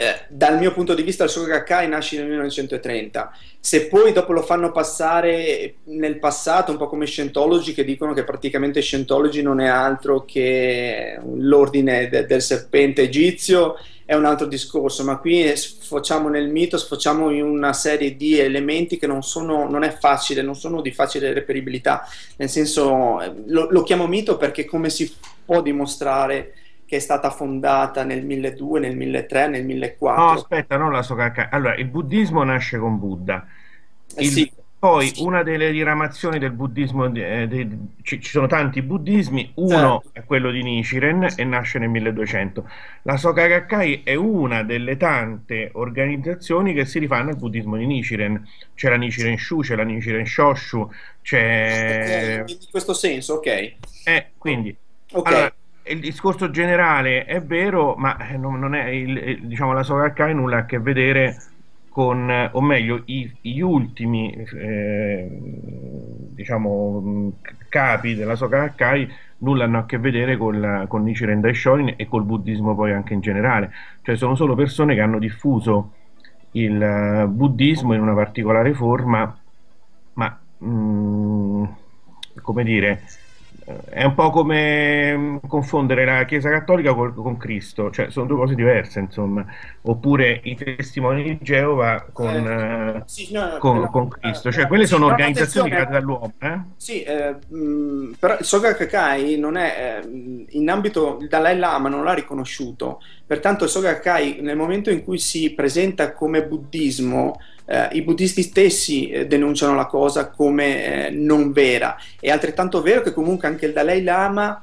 eh, dal mio punto di vista il Sogakai nasce nel 1930 se poi dopo lo fanno passare nel passato un po' come Scientology che dicono che praticamente Scientology non è altro che l'ordine de- del serpente egizio è un altro discorso. Ma qui sfociamo nel mito sfociamo in una serie di elementi che non sono non è facile non sono di facile reperibilità. Nel senso lo, lo chiamo mito perché come si può dimostrare che è stata fondata nel 1200, nel 1300, nel 1400. No, aspetta, non la so cacca. Allora, il buddismo nasce con Buddha. Eh il, sì. Poi una delle diramazioni del buddismo, eh, de, ci, ci, sono tanti buddismi, uno certo. è quello di Nichiren e nasce nel 1200. La Soka Gakkai è una delle tante organizzazioni che si rifanno al buddismo di Nichiren. C'è la Nichiren Shu, c'è la Nichiren Shoshu, c'è... Okay, in questo senso, ok. Eh, quindi... Okay. Allora, il discorso generale è vero, ma eh, non, non è il, diciamo, la Soga Kai nulla a che vedere con, o meglio, i, gli ultimi eh, diciamo, capi della Soka Kai nulla hanno a che vedere con, con Nichiren Daishonin e col buddismo poi anche in generale, cioè sono solo persone che hanno diffuso il uh, buddismo in una particolare forma, ma mh, come dire, è un po' come mm, confondere la Chiesa Cattolica con, con, Cristo, cioè sono due cose diverse, insomma, oppure i testimoni di Geova con, eh, eh sì, no, con, con Cristo, cioè quelle sono organizzazioni create dall'uomo. Eh? Sì, eh, mh, mm, però il Soga Kakai non è, eh, in ambito, il Dalai Lama non l'ha riconosciuto, pertanto il Soga Kakai nel momento in cui si presenta come buddismo, eh, i buddisti stessi eh, denunciano la cosa come eh, non vera. È altrettanto vero che comunque anche il Dalai Lama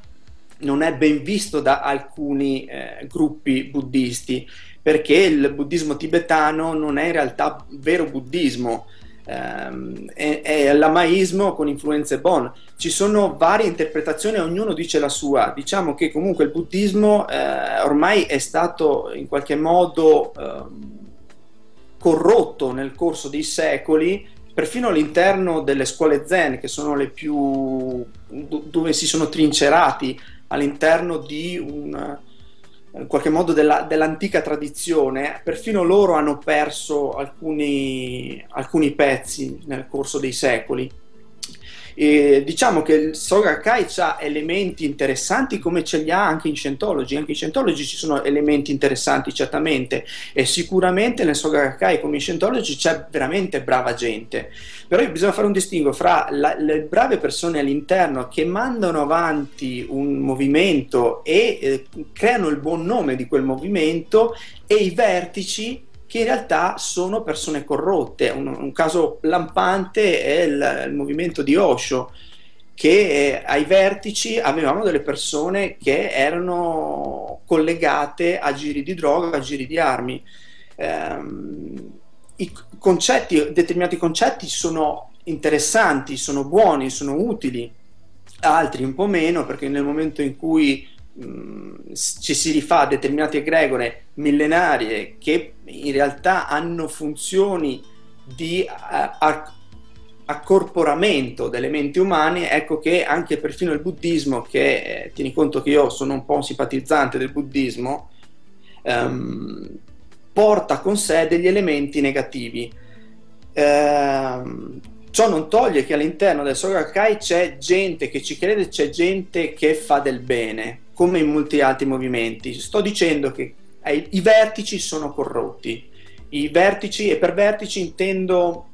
non è ben visto da alcuni eh, gruppi buddisti, perché il buddismo tibetano non è in realtà vero buddismo. Um, è, è l'amaismo con influenze Bon. Ci sono varie interpretazioni, ognuno dice la sua. Diciamo che comunque il buddismo eh, ormai è stato in qualche modo eh, corrotto nel corso dei secoli, perfino all'interno delle scuole zen, che sono le più dove si sono trincerati all'interno di un in qualche modo della, dell'antica tradizione, perfino loro hanno perso alcuni, alcuni pezzi nel corso dei secoli. E diciamo che il Soga Kai ha elementi interessanti come ce li ha anche in Scientology. Anche in Scientology ci sono elementi interessanti, certamente, e sicuramente nel Soga Kai come in Scientology c'è veramente brava gente. Però bisogna fare un distinguo fra la, le brave persone all'interno che mandano avanti un movimento e eh, creano il buon nome di quel movimento e i vertici che in realtà sono persone corrotte. Un, un caso lampante è il, il, movimento di Osho, che eh, ai vertici avevamo delle persone che erano collegate a giri di droga, a giri di armi. I concetti, determinati concetti sono interessanti, sono buoni, sono utili, altri un po' meno, perché nel momento in cui Mm, ci si rifà a determinate egregore millenarie che in realtà hanno funzioni di uh, accorporamento delle menti umane, ecco che anche perfino il buddismo, che eh, tieni conto che io sono un po' un simpatizzante del buddismo, um, porta con sé degli elementi negativi. Um, ciò non toglie che all'interno del Sogakai c'è gente che ci crede, c'è gente che fa del bene, come in molti altri movimenti. Sto dicendo che eh, i vertici sono corrotti. I vertici, e per vertici intendo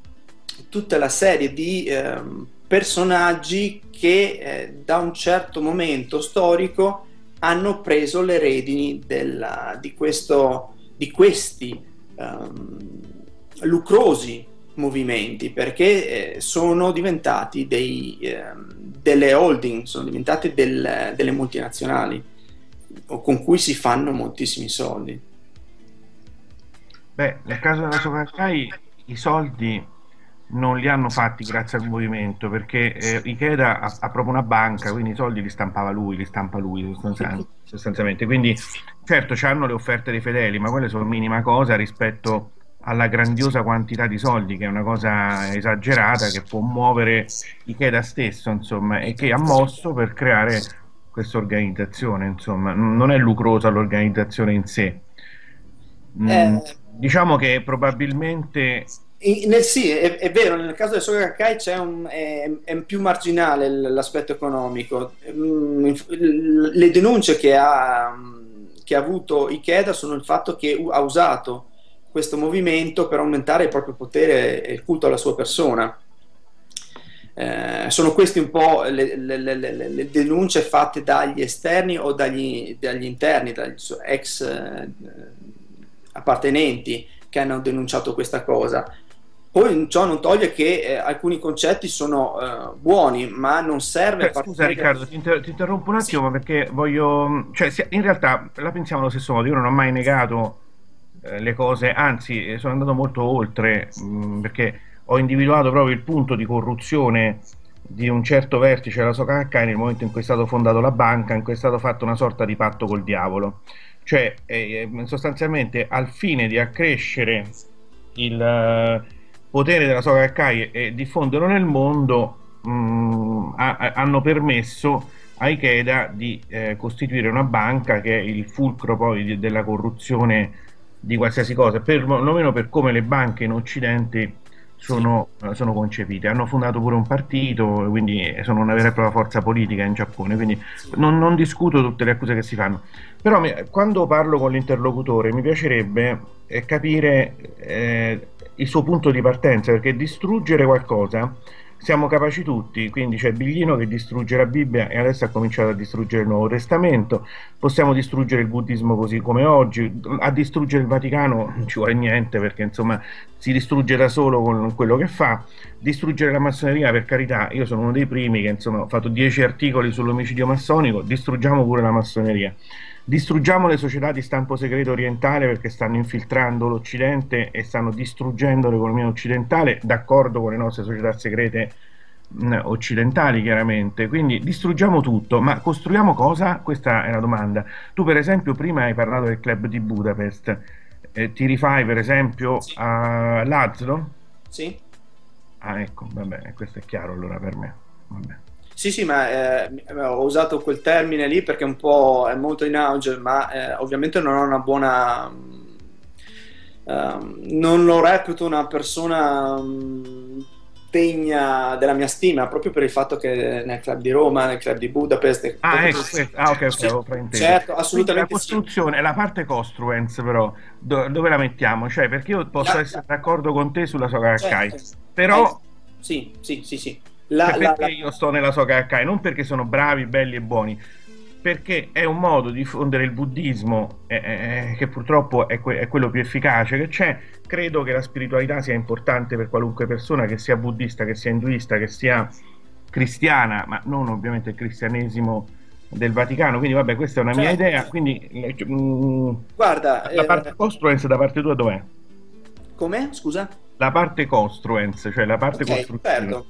tutta la serie di eh, personaggi che eh, da un certo momento storico hanno preso le redini della, di, questo, di, questi um, lucrosi movimenti perché eh, sono diventati dei, eh, delle holding, sono diventate del, delle multinazionali con cui si fanno moltissimi soldi. Beh, nel caso della Sopraccai i soldi non li hanno fatti grazie al movimento perché eh, Ikeda ha, ha, proprio una banca, quindi i soldi li stampava lui, li stampa lui sostanzialmente. Quindi certo hanno le offerte dei fedeli, ma quelle sono minima cosa rispetto alla grandiosa quantità di soldi, che è una cosa esagerata, che può muovere Ikeda stesso, insomma, e che ha mosso per creare questa organizzazione, insomma, non è lucrosa l'organizzazione in sé. Mm, eh, diciamo che probabilmente nel, sì, è, è, vero, nel caso del Soga Kai c'è un, è, è, più marginale l'aspetto economico. Mm, le denunce che ha, che ha avuto Ikeda sono il fatto che ha usato questo movimento per aumentare il proprio potere e il culto alla sua persona. Eh, sono queste un po' le, le, le, le, denunce fatte dagli esterni o dagli, dagli interni, dagli ex eh, appartenenti che hanno denunciato questa cosa. Poi ciò non toglie che eh, alcuni concetti sono eh, buoni, ma non serve... Eh, scusa Riccardo, ti, inter- ti, interrompo un attimo sì. perché voglio... Cioè, in realtà la pensiamo allo stesso modo, io non ho mai negato eh, le cose, anzi sono andato molto oltre mh, mm, perché ho individuato proprio il punto di corruzione di un certo vertice della Gakkai nel momento in cui è stato fondato la banca, in cui è stato fatto una sorta di patto col diavolo. Cioè, eh, sostanzialmente al fine di accrescere il uh, potere della Gakkai e diffonderlo nel mondo, mh, mm, ha, hanno permesso a Ikeda di eh, costituire una banca che è il fulcro poi di, della corruzione di qualsiasi cosa, perlomeno per come le banche in Occidente sono, sì. Eh, sono, concepite. Hanno fondato pure un partito, quindi sono una vera e propria forza politica in Giappone, quindi sì. non, non, discuto tutte le accuse che si fanno. Però mi, quando parlo con l'interlocutore mi piacerebbe eh, capire eh, il suo punto di partenza, perché distruggere qualcosa siamo capaci tutti, quindi c'è Biglino che distrugge la Bibbia e adesso ha cominciato a distruggere il Nuovo Testamento, possiamo distruggere il buddismo così come oggi, a distruggere il Vaticano non ci vuole niente perché insomma si distrugge da solo con quello che fa, distruggere la massoneria per carità, io sono uno dei primi che insomma ho fatto dieci articoli sull'omicidio massonico, distruggiamo pure la massoneria. Distruggiamo le società di stampo segreto orientale perché stanno infiltrando l'Occidente e stanno distruggendo l'economia occidentale, d'accordo con le nostre società segrete mh, occidentali chiaramente. Quindi distruggiamo tutto, ma costruiamo cosa? Questa è la domanda. Tu per esempio prima hai parlato del club di Budapest, eh, ti rifai per esempio sì. a Lazlo? Sì. Ah ecco, va bene, questo è chiaro allora per me. Vabbè. Sì, sì, ma eh, ho usato quel termine lì perché un po' è molto in auge, ma eh, ovviamente non ho una buona... Um, non lo reputo una persona um, degna della mia stima proprio per il fatto che nel club di Roma, nel club di Budapest. Ah, ecco, questo. ah ok, ok, avevo frainteso. Certo, assolutamente. la costruzione, sì. la parte costruence, però, do, dove la mettiamo? Cioè, perché io posso la, essere d'accordo con te sulla Soga certo. però. Eh, sì, sì, sì, sì. La, cioè, perché la, io sto nella Soka Gakkai? Non perché sono bravi, belli e buoni, perché è un modo di diffondere il buddismo eh, eh, che purtroppo è, que- è, quello più efficace che c'è. Credo che la spiritualità sia importante per qualunque persona, che sia buddista, che sia induista, che sia cristiana, ma non ovviamente il cristianesimo del Vaticano. Quindi, vabbè, questa è una certo. mia idea. Quindi, mh, mm, guarda, la parte eh, construence da parte tua dov'è? Come? Scusa? La parte construence, cioè la parte okay, costruttiva. Perdo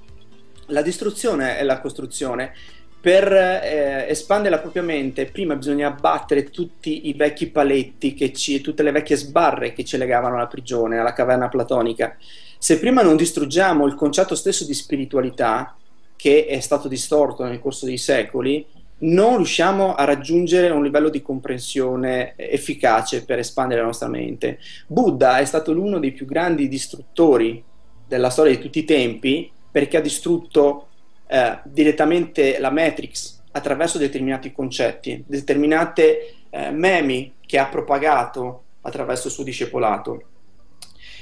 la distruzione e la costruzione. Per eh, espandere la propria mente, prima bisogna abbattere tutti i vecchi paletti, ci, tutte le vecchie sbarre che ci legavano alla prigione, alla caverna platonica. Se prima non distruggiamo il concetto stesso di spiritualità, che è stato distorto nel corso dei secoli, non riusciamo a raggiungere un livello di comprensione efficace per espandere la nostra mente. Buddha è stato uno dei più grandi distruttori della storia di tutti i tempi perché ha distrutto eh, direttamente la Matrix attraverso determinati concetti, determinate eh, memi che ha propagato attraverso il suo discepolato.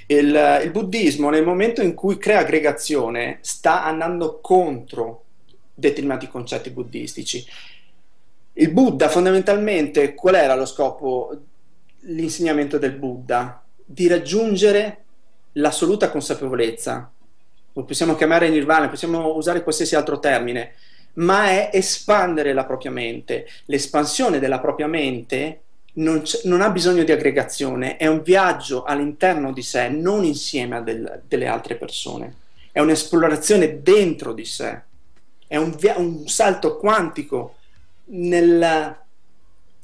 Il, il, buddismo nel momento in cui crea aggregazione sta andando contro determinati concetti buddistici. Il Buddha fondamentalmente qual era lo scopo, l'insegnamento del Buddha? Di raggiungere l'assoluta consapevolezza, possiamo chiamare nirvana, possiamo usare qualsiasi altro termine, ma è espandere la propria mente. L'espansione della propria mente non, non ha bisogno di aggregazione, è un viaggio all'interno di sé, non insieme a del, delle altre persone. È un'esplorazione dentro di sé, è un, via- un salto quantico nel,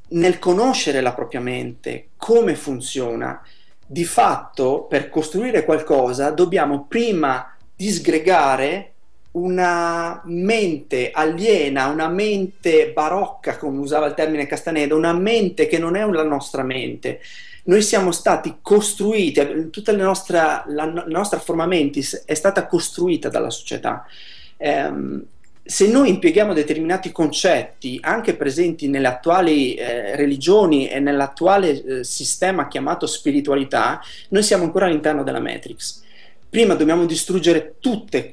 nel conoscere la propria mente, come funziona. Di fatto, per costruire qualcosa, dobbiamo prima disgregare una mente aliena, una mente barocca, come usava il termine Castaneda, una mente che non è la nostra mente. Noi siamo stati costruiti, tutta la nostra, la, la nostra forma mentis è stata costruita dalla società. Eh, se noi impieghiamo determinati concetti anche presenti nelle attuali eh, religioni e nell'attuale eh, sistema chiamato spiritualità, noi siamo ancora all'interno della Matrix prima dobbiamo distruggere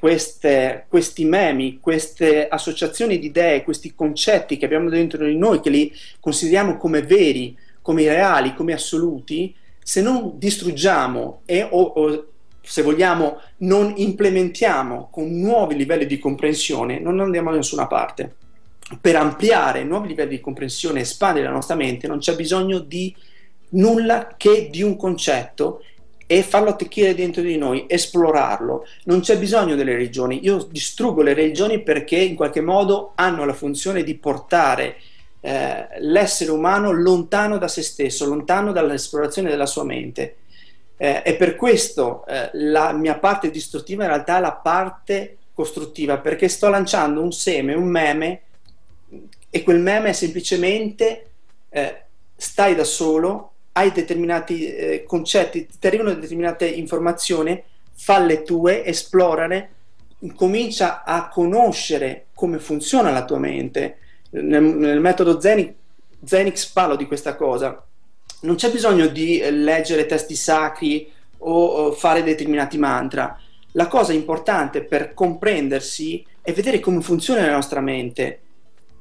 queste, questi memi, queste associazioni di idee, questi concetti che abbiamo dentro di noi, che li consideriamo come veri, come reali, come assoluti, se non distruggiamo e o, o se vogliamo non implementiamo con nuovi livelli di comprensione, non andiamo da nessuna parte. Per ampliare nuovi livelli di comprensione e espandere la nostra mente non c'è bisogno di nulla che di un concetto e farlo attecchire dentro di noi, esplorarlo. Non c'è bisogno delle religioni. Io distruggo le religioni perché in qualche modo hanno la funzione di portare eh, l'essere umano lontano da se stesso, lontano dall'esplorazione della sua mente. Eh, e per questo eh, la mia parte distruttiva in realtà è la parte costruttiva, perché sto lanciando un seme, un meme, e quel meme è semplicemente eh, stai da solo, hai determinati eh, concetti, ti arrivano determinate informazioni, falle tue, esplorane, comincia a conoscere come funziona la tua mente. Nel, nel metodo Zenix, Zenix parlo di questa cosa. Non c'è bisogno di eh, leggere testi sacri o, o fare determinati mantra. La cosa importante per comprendersi è vedere come funziona la nostra mente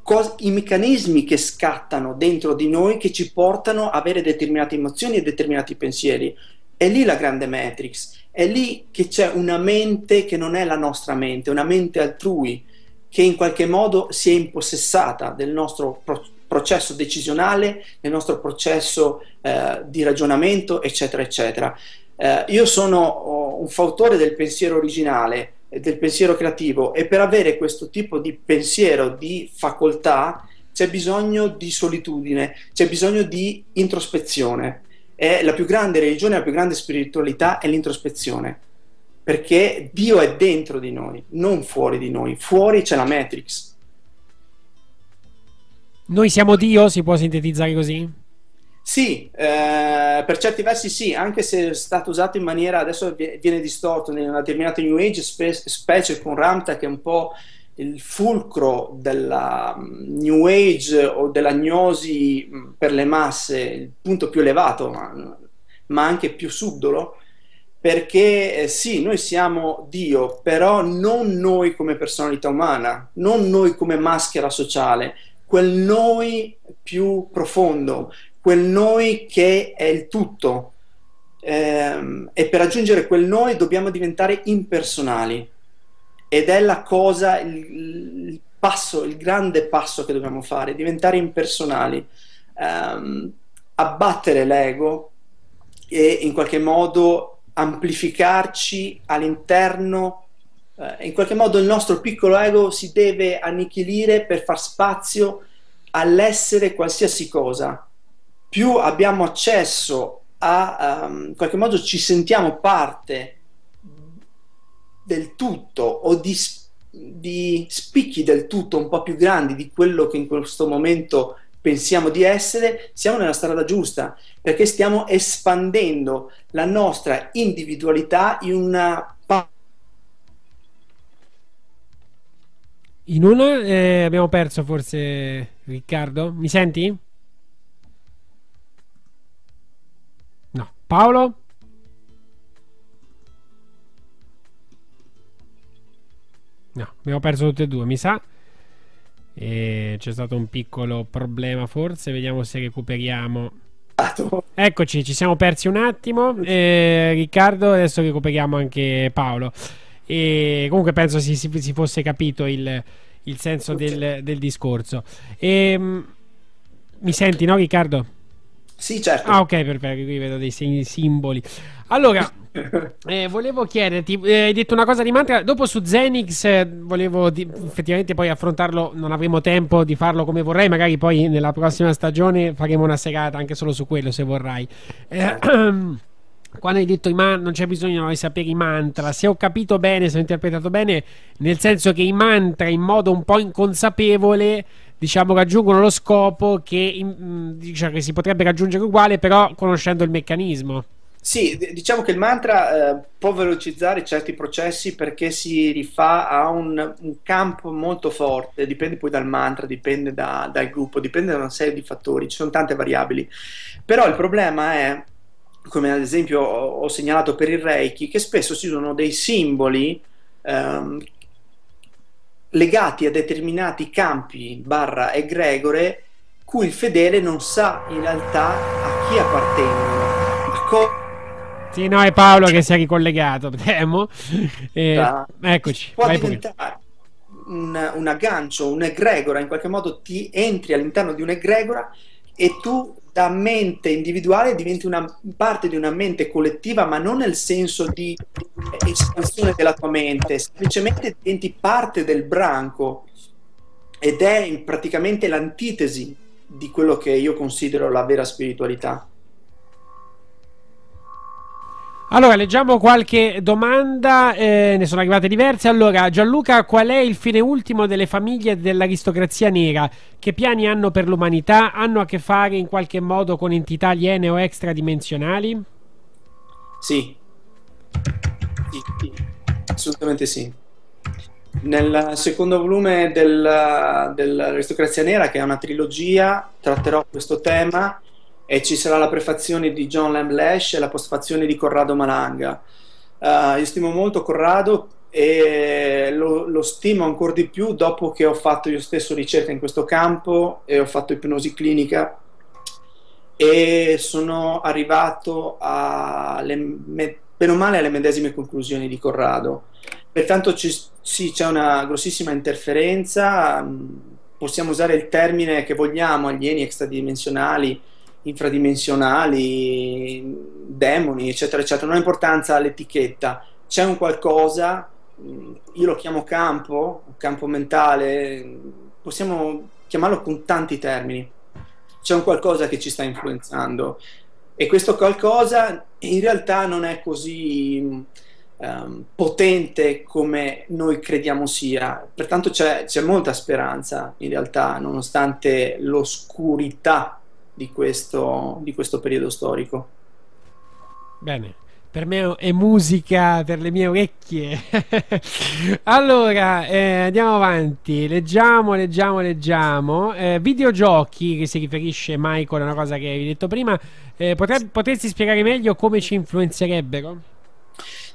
cos- i meccanismi che scattano dentro di noi che ci portano a avere determinate emozioni e determinati pensieri. È lì la grande Matrix, è lì che c'è una mente che non è la nostra mente, una mente altrui che in qualche modo si è impossessata del nostro pro- processo decisionale, del nostro processo eh, di ragionamento, eccetera, eccetera. Eh, io sono oh, un fautore del pensiero originale, del pensiero creativo e per avere questo tipo di pensiero, di facoltà, c'è bisogno di solitudine, c'è bisogno di introspezione. E la più grande religione, la più grande spiritualità è l'introspezione, perché Dio è dentro di noi, non fuori di noi. Fuori c'è la Matrix. Noi siamo Dio, si può sintetizzare così? Sì, eh, per certi versi sì, anche se è stato usato in maniera, adesso viene distorto in una determinata New Age, spe- specie con Ramta che è un po' il fulcro della mm, New Age o della gnosi mm, per le masse, il punto più elevato, ma, ma anche più subdolo, perché eh, sì, noi siamo Dio, però non noi come personalità umana, non noi come maschera sociale, quel noi più profondo, quel noi che è il tutto. Ehm, e per raggiungere quel noi dobbiamo diventare impersonali. Ed è la cosa, il, il passo, il grande passo che dobbiamo fare, diventare impersonali. Ehm, abbattere l'ego e in qualche modo amplificarci all'interno eh, in qualche modo il nostro piccolo ego si deve annichilire per far spazio all'essere qualsiasi cosa più abbiamo accesso a, um, in qualche modo ci sentiamo parte del tutto o di, di spicchi del tutto un po' più grandi di quello che in questo momento pensiamo di essere, siamo nella strada giusta perché stiamo espandendo la nostra individualità in una in una eh, abbiamo perso forse Riccardo mi senti? Paolo? No, abbiamo perso tutte e due, mi sa. E c'è stato un piccolo problema, forse. Vediamo se recuperiamo. Eccoci, ci siamo persi un attimo. Eh, Riccardo, adesso recuperiamo anche Paolo. E comunque penso si, si, si fosse capito il, il senso del, del discorso. E, ehm, mi senti, no, Riccardo? Sì, certo. Ah, ok, perfetto. Qui vedo dei segni simboli. Allora, eh, volevo chiederti, eh, hai detto una cosa di mantra. Dopo su Zenix, eh, volevo di, effettivamente poi affrontarlo. Non avremo tempo di farlo come vorrei. Magari poi nella prossima stagione faremo una serata anche solo su quello, se vorrai. Eh, quando hai detto i man- non c'è bisogno di sapere i mantra, se ho capito bene, se ho interpretato bene, nel senso che i mantra in modo un po' inconsapevole diciamo, raggiungono lo scopo che, diciamo, che si potrebbe raggiungere uguale, però conoscendo il meccanismo. Sì, diciamo che il mantra eh, può velocizzare certi processi perché si rifà a un, un, campo molto forte, dipende poi dal mantra, dipende da, dal gruppo, dipende da una serie di fattori, ci sono tante variabili. Però il problema è, come ad esempio ho, ho segnalato per il Reiki, che spesso ci sono dei simboli ehm, legati a determinati campi barra egregore cui il fedele non sa in realtà a chi appartengono. Co- sì, no, è Paolo che si è ricollegato, temo. Eh, ah, eccoci. Può diventare un, un aggancio, un'egregora, in qualche modo ti entri all'interno di un'egregora e tu da mente individuale diventi una parte di una mente collettiva, ma non nel senso di espansione della tua mente, semplicemente diventi parte del branco ed è praticamente l'antitesi di quello che io considero la vera spiritualità. Allora, leggiamo qualche domanda, eh, ne sono arrivate diverse. Allora, Gianluca, qual è il fine ultimo delle famiglie dell'aristocrazia nera? Che piani hanno per l'umanità? Hanno a che fare in qualche modo con entità aliene o extradimensionali? Sì. sì, sì. assolutamente sì. Nel secondo volume del, dell'aristocrazia nera, che è una trilogia, tratterò questo tema e ci sarà la prefazione di John Lamb Lash e la postfazione di Corrado Malanga. Uh, io stimo molto Corrado e lo, lo, stimo ancora di più dopo che ho fatto io stesso ricerca in questo campo e ho fatto ipnosi clinica e sono arrivato alle, bene o male alle medesime conclusioni di Corrado. Pertanto ci, sì, c'è una grossissima interferenza, possiamo usare il termine che vogliamo, alieni extradimensionali, infradimensionali, demoni, eccetera, eccetera. Non ha importanza l'etichetta, c'è un qualcosa, io lo chiamo campo, campo mentale, possiamo chiamarlo con tanti termini. C'è un qualcosa che ci sta influenzando e questo qualcosa in realtà non è così um, potente come noi crediamo sia. Pertanto c'è, c'è molta speranza in realtà, nonostante l'oscurità di questo, di questo periodo storico. Bene, per me è musica per le mie orecchie. allora, eh, andiamo avanti. Leggiamo, leggiamo, leggiamo. Eh, videogiochi, che si riferisce Michael a una cosa che hai detto prima, eh, potrei, potresti spiegare meglio come ci influenzerebbero?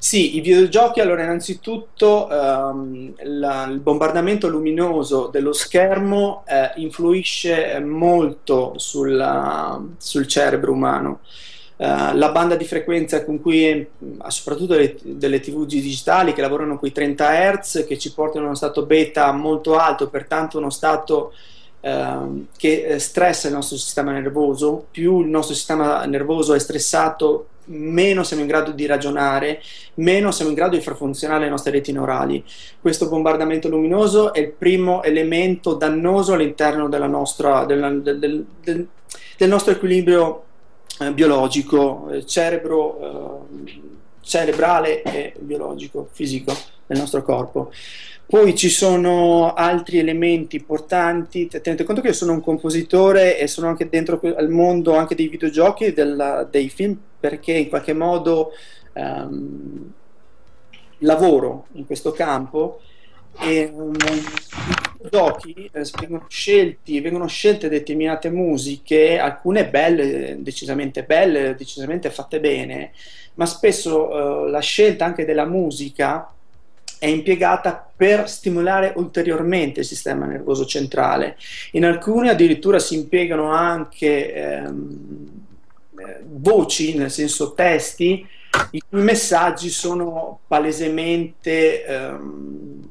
Sì, i videogiochi, allora innanzitutto um, la, il bombardamento luminoso dello schermo eh, influisce molto sulla, sul cerebro umano. Uh, la banda di frequenza con cui, soprattutto delle, delle TV digitali che lavorano con i 30 Hz, che ci portano in uno stato beta molto alto, pertanto uno stato uh, che stressa il nostro sistema nervoso, più il nostro sistema nervoso è stressato, meno siamo in grado di ragionare, meno siamo in grado di far funzionare le nostre reti neurali. Questo bombardamento luminoso è il primo elemento dannoso all'interno nostra, del, del, del, del, nostro equilibrio eh, biologico, eh, cerebro, eh, cerebrale e biologico, fisico del nostro corpo. Poi ci sono altri elementi importanti, tenete conto che io sono un compositore e sono anche dentro al mondo anche dei videogiochi e del, dei film perché in qualche modo um, lavoro in questo campo e um, i giochi eh, vengono, scelti, vengono scelte determinate musiche, alcune belle, decisamente belle, decisamente fatte bene, ma spesso uh, la scelta anche della musica è impiegata per stimolare ulteriormente il sistema nervoso centrale. In alcune addirittura si impiegano anche ehm, eh, voci, nel senso testi, i cui messaggi sono palesemente ehm,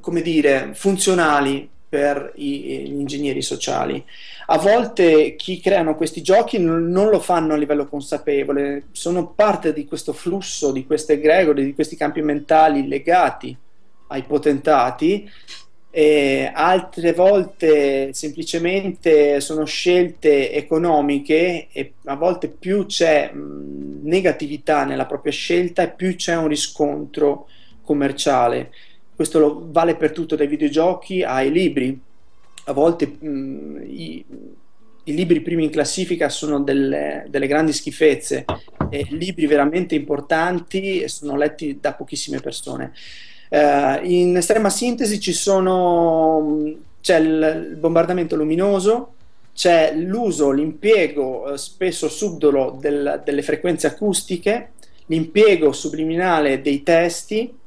come dire, funzionali per i, gli ingegneri sociali. A volte chi creano questi giochi non, non, lo fanno a livello consapevole, sono parte di questo flusso, di queste egregore, di questi campi mentali legati ai potentati e altre volte semplicemente sono scelte economiche e a volte più c'è negatività nella propria scelta e più c'è un riscontro commerciale questo vale per tutto dai videogiochi ai libri. A volte mh, i, i, libri primi in classifica sono delle, delle grandi schifezze e libri veramente importanti sono letti da pochissime persone. Uh, in estrema sintesi ci sono, c'è il, il bombardamento luminoso, c'è l'uso, l'impiego eh, spesso subdolo del, delle frequenze acustiche, l'impiego subliminale dei testi,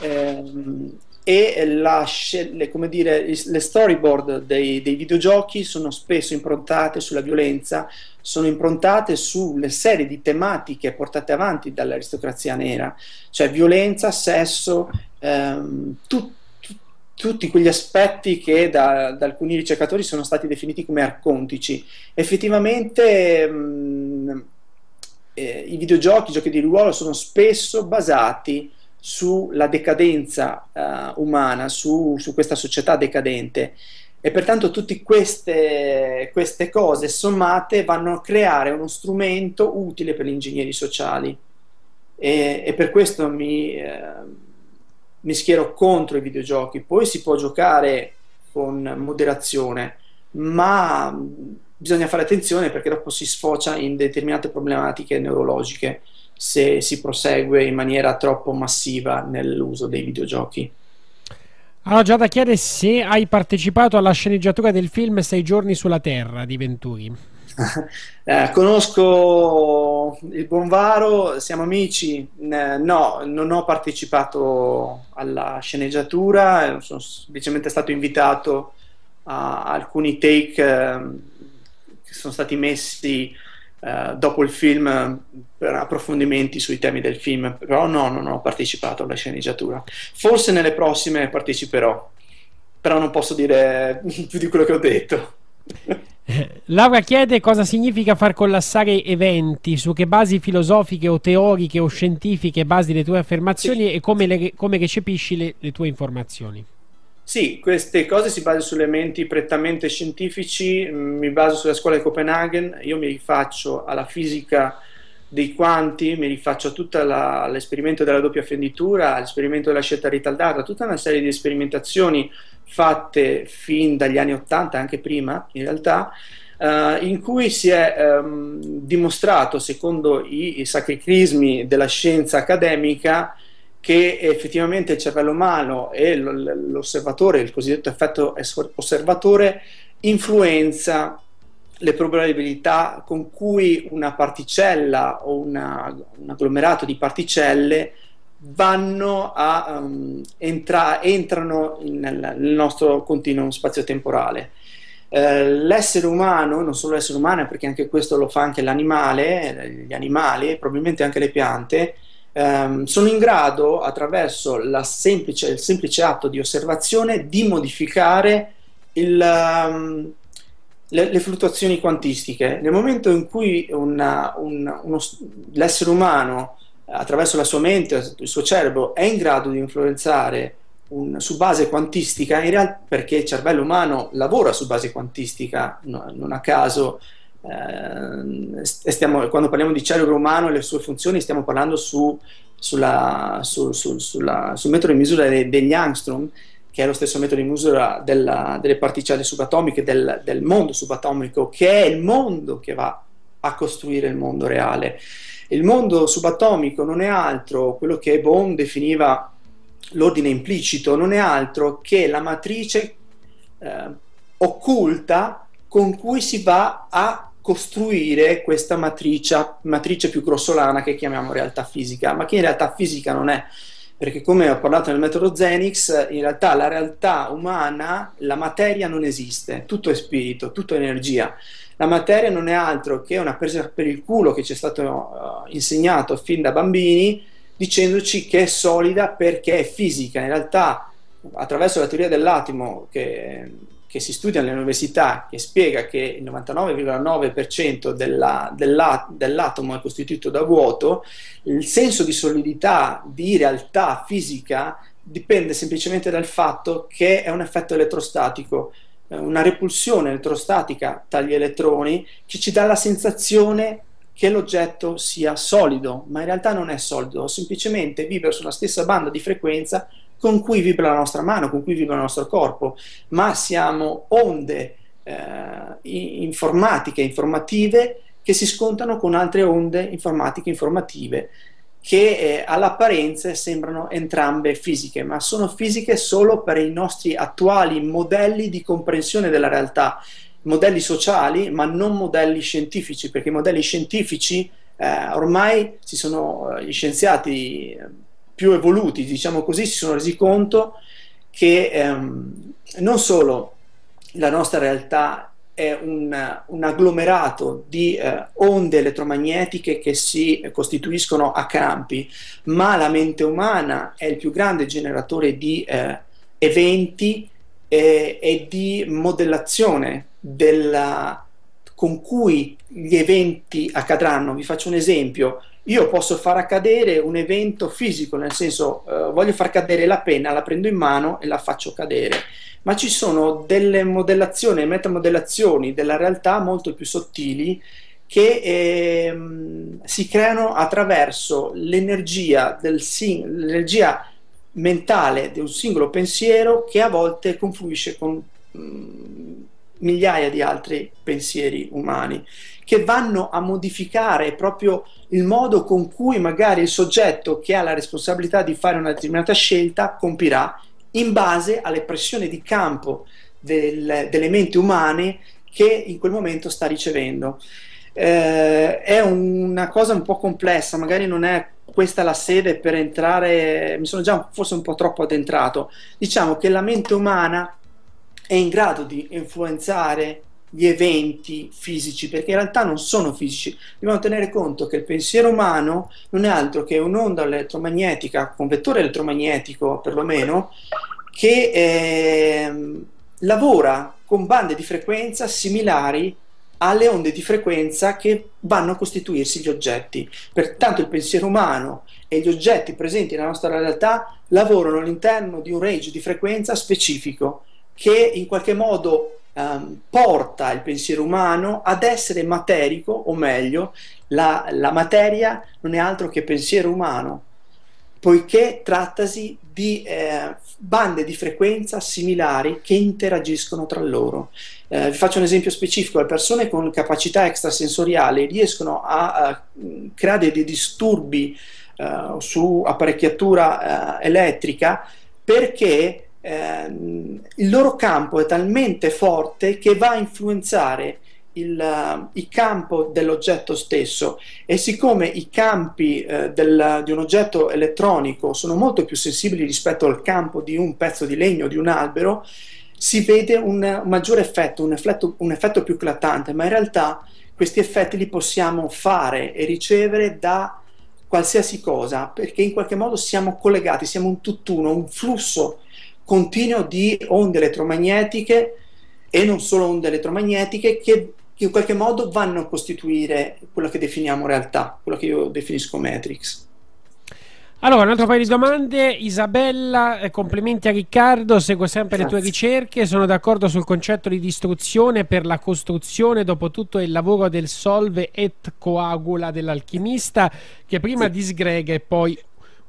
ehm, e la, le, come dire, le storyboard dei, dei, videogiochi sono spesso improntate sulla violenza, sono improntate sulle serie di tematiche portate avanti dall'aristocrazia nera, cioè violenza, sesso, ehm, tu, tu, tutti quegli aspetti che da, da, alcuni ricercatori sono stati definiti come arcontici. Effettivamente mh, eh, i videogiochi, i giochi di ruolo sono spesso basati sulla decadenza uh, umana, su, su, questa società decadente. E pertanto tutte queste, queste, cose sommate vanno a creare uno strumento utile per gli ingegneri sociali. E, e per questo mi, eh, mi schiero contro i videogiochi. Poi si può giocare con moderazione, ma bisogna fare attenzione perché dopo si sfocia in determinate problematiche neurologiche se si prosegue in maniera troppo massiva nell'uso dei videogiochi. Allora, Giada chiede se hai partecipato alla sceneggiatura del film Sei giorni sulla Terra di Venturi. eh, conosco il buon Varo, siamo amici. Eh, no, non ho partecipato alla sceneggiatura, sono semplicemente stato invitato a alcuni take eh, che sono stati messi eh, dopo il film per approfondimenti sui temi del film, però no, non ho partecipato alla sceneggiatura. Forse nelle prossime parteciperò, però non posso dire più di quello che ho detto. Laura chiede cosa significa far collassare eventi, su che basi filosofiche o teoriche o scientifiche basi le tue affermazioni sì. e come, le, come recepisci le, le tue informazioni. Sì, queste cose si basano su elementi prettamente scientifici, mm, mi baso sulla scuola di Copenaghen, io mi rifaccio alla fisica dei quanti, mi rifaccio a tutto l'esperimento della doppia fenditura, all'esperimento della scelta ritardata, tutta una serie di sperimentazioni fatte fin dagli anni 80, anche prima in realtà, Uh, in cui si è um, dimostrato, secondo i, i sacri crismi della scienza accademica, che effettivamente il cervello umano e l'osservatore, il cosiddetto effetto osservatore, influenza le probabilità con cui una particella o una, un agglomerato di particelle vanno a um, entra, entrano nel, nel, nostro continuum spazio-temporale. Eh, l'essere umano, non solo l'essere umano, perché anche questo lo fa anche l'animale, gli animali, probabilmente anche le piante, ehm, sono in grado, attraverso semplice, il semplice atto di osservazione, di modificare il, um, le, le, fluttuazioni quantistiche. Nel momento in cui una, un, uno, l'essere umano, attraverso la sua mente, il suo cerebro, è in grado di influenzare un, su base quantistica, in realtà perché il cervello umano lavora su base quantistica, no, non a caso stiamo, quando parliamo di cerebro umano e le sue funzioni stiamo parlando su, sulla, su, su, sulla, sul metodo di misura degli Angstrom che è lo stesso metodo di misura della, delle particelle subatomiche del, del, mondo subatomico che è il mondo che va a costruire il mondo reale. Il mondo subatomico non è altro quello che Bohm definiva l'ordine implicito non è altro che la matrice eh, occulta con cui si va a costruire questa matrice, matrice più grossolana che chiamiamo realtà fisica, ma che in realtà fisica non è perché come ho parlato nel metodo Zenix, in realtà la realtà umana, la materia non esiste, tutto è spirito, tutto è energia. La materia non è altro che una presa per il culo che ci è stato uh, insegnato fin da bambini, dicendoci che è solida perché è fisica. In realtà, attraverso la teoria dell'atomo, che che si studia nelle università che spiega che il 99,9% della, della, dell'atomo è costituito da vuoto, il senso di solidità, di realtà fisica dipende semplicemente dal fatto che è un effetto elettrostatico, eh, una repulsione elettrostatica tra gli elettroni che ci dà la sensazione che l'oggetto sia solido, ma in realtà non è solido, semplicemente vibra sulla stessa banda di frequenza con cui vibra la nostra mano, con cui vibra il nostro corpo, ma siamo onde eh, informatiche, informative che si scontano con altre onde informatiche, informative che eh, all'apparenza sembrano entrambe fisiche, ma sono fisiche solo per i nostri attuali modelli di comprensione della realtà, modelli sociali, ma non modelli scientifici, perché i modelli scientifici eh, ormai si sono, gli scienziati più evoluti, diciamo così, si sono resi conto che ehm, non solo la nostra realtà è un, un agglomerato di eh, onde elettromagnetiche che si costituiscono a campi, ma la mente umana è il più grande generatore di, eh, eventi eh, e di modellazione della, con cui gli eventi accadranno. Vi faccio un esempio. Io posso far accadere un evento fisico, nel senso eh, voglio far cadere la penna, la prendo in mano e la faccio cadere, ma ci sono delle modellazioni metamodellazioni della realtà molto più sottili che eh, si creano attraverso l'energia, del sing- l'energia mentale di un singolo pensiero che a volte confluisce con mh, mm, migliaia di altri pensieri umani che vanno a modificare proprio il modo con cui magari il soggetto che ha la responsabilità di fare una determinata scelta compirà in base alle pressioni di campo del, delle menti umane che in quel momento sta ricevendo. Eh, è una cosa un po' complessa, magari non è questa la sede per entrare, mi sono già forse un po' troppo addentrato. Diciamo che la mente umana è in grado di influenzare gli eventi fisici, perché in realtà non sono fisici. Dobbiamo tenere conto che il pensiero umano non è altro che un'onda elettromagnetica, un vettore elettromagnetico perlomeno, che eh, lavora con bande di frequenza similari alle onde di frequenza che vanno a costituirsi gli oggetti. Pertanto il pensiero umano e gli oggetti presenti nella nostra realtà lavorano all'interno di un range di frequenza specifico che in qualche modo um, porta il pensiero umano ad essere materico, o meglio, la, la materia non è altro che pensiero umano, poiché trattasi di eh, bande di frequenza similari che interagiscono tra loro. Eh, vi faccio un esempio specifico, le persone con capacità extrasensoriali riescono a, a creare dei disturbi eh, su apparecchiatura eh, elettrica perché ehm, il loro campo è talmente forte che va a influenzare il, uh, il campo dell'oggetto stesso. E siccome i campi uh, del, di un oggetto elettronico sono molto più sensibili rispetto al campo di un pezzo di legno, di un albero, si vede un maggiore effetto un, effetto, un effetto più eclatante, ma in realtà questi effetti li possiamo fare e ricevere da qualsiasi cosa, perché in qualche modo siamo collegati, siamo un tutt'uno, un flusso continuo di onde elettromagnetiche e non solo onde elettromagnetiche che, che in qualche modo vanno a costituire quello che definiamo realtà, quello che io definisco Matrix. Allora, un altro paio di domande. Isabella, eh, complimenti a Riccardo, seguo sempre Grazie. le tue ricerche, sono d'accordo sul concetto di distruzione per la costruzione dopo tutto il lavoro del solve et coagula dell'alchimista che prima sì. disgrega e poi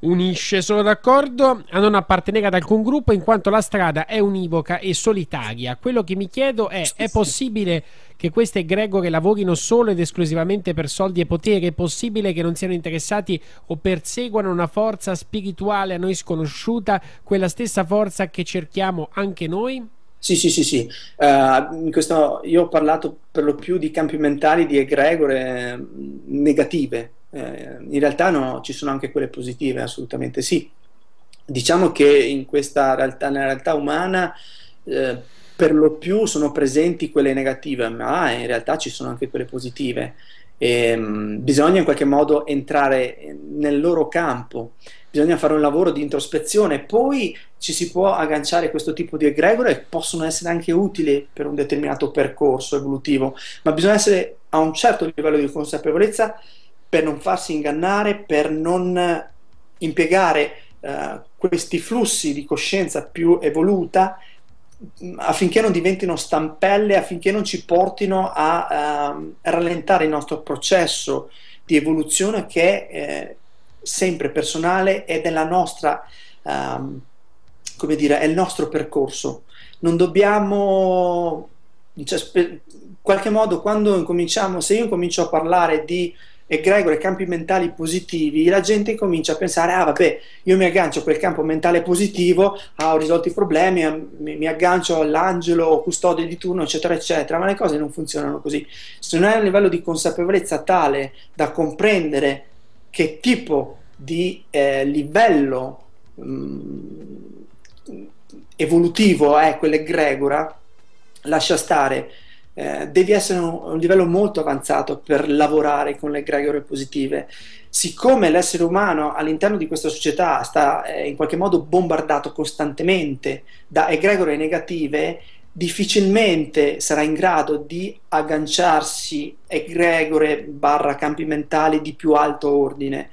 unisce. Sono d'accordo a non appartenere ad alcun gruppo in quanto la strada è univoca e solitaria. Quello che mi chiedo è: è possibile che queste egregore lavorino solo ed esclusivamente per soldi e potere? È possibile che non siano interessati o perseguano una forza spirituale a noi sconosciuta, quella stessa forza che cerchiamo anche noi? Sì, sì, sì, sì. Uh, questo, io ho parlato per lo più di campi mentali di egregore mm, negative, eh, in realtà no, ci sono anche quelle positive, assolutamente sì. Diciamo che in questa realtà, nella realtà umana, eh, per lo più sono presenti quelle negative, ma in realtà ci sono anche quelle positive. E, mm, bisogna in qualche modo entrare nel loro campo, bisogna fare un lavoro di introspezione, poi ci si può agganciare questo tipo di egregore che possono essere anche utili per un determinato percorso evolutivo, ma bisogna essere a un certo livello di consapevolezza per non farsi ingannare, per non impiegare uh, questi flussi di coscienza più evoluta mm, affinché non diventino stampelle, affinché non ci portino a uh, rallentare il nostro processo di evoluzione che è sempre personale ed è la nostra, um, come dire, è il nostro percorso. Non dobbiamo, cioè, in qualche modo, quando incominciamo, se io incomincio a parlare di egregore campi mentali positivi, la gente comincia a pensare, ah vabbè, io mi aggancio a quel campo mentale positivo, ah, ho risolto i problemi, mi, mi aggancio all'angelo custode di turno, eccetera, eccetera, ma le cose non funzionano così. Se non hai un livello di consapevolezza tale da comprendere che tipo di eh, livello mh, mm, evolutivo è quell'egregora, lascia stare eh, devi essere un, un, livello molto avanzato per lavorare con le egregore positive. Siccome l'essere umano all'interno di questa società sta eh, in qualche modo bombardato costantemente da egregore negative, difficilmente sarà in grado di agganciarsi egregore barra campi mentali di più alto ordine.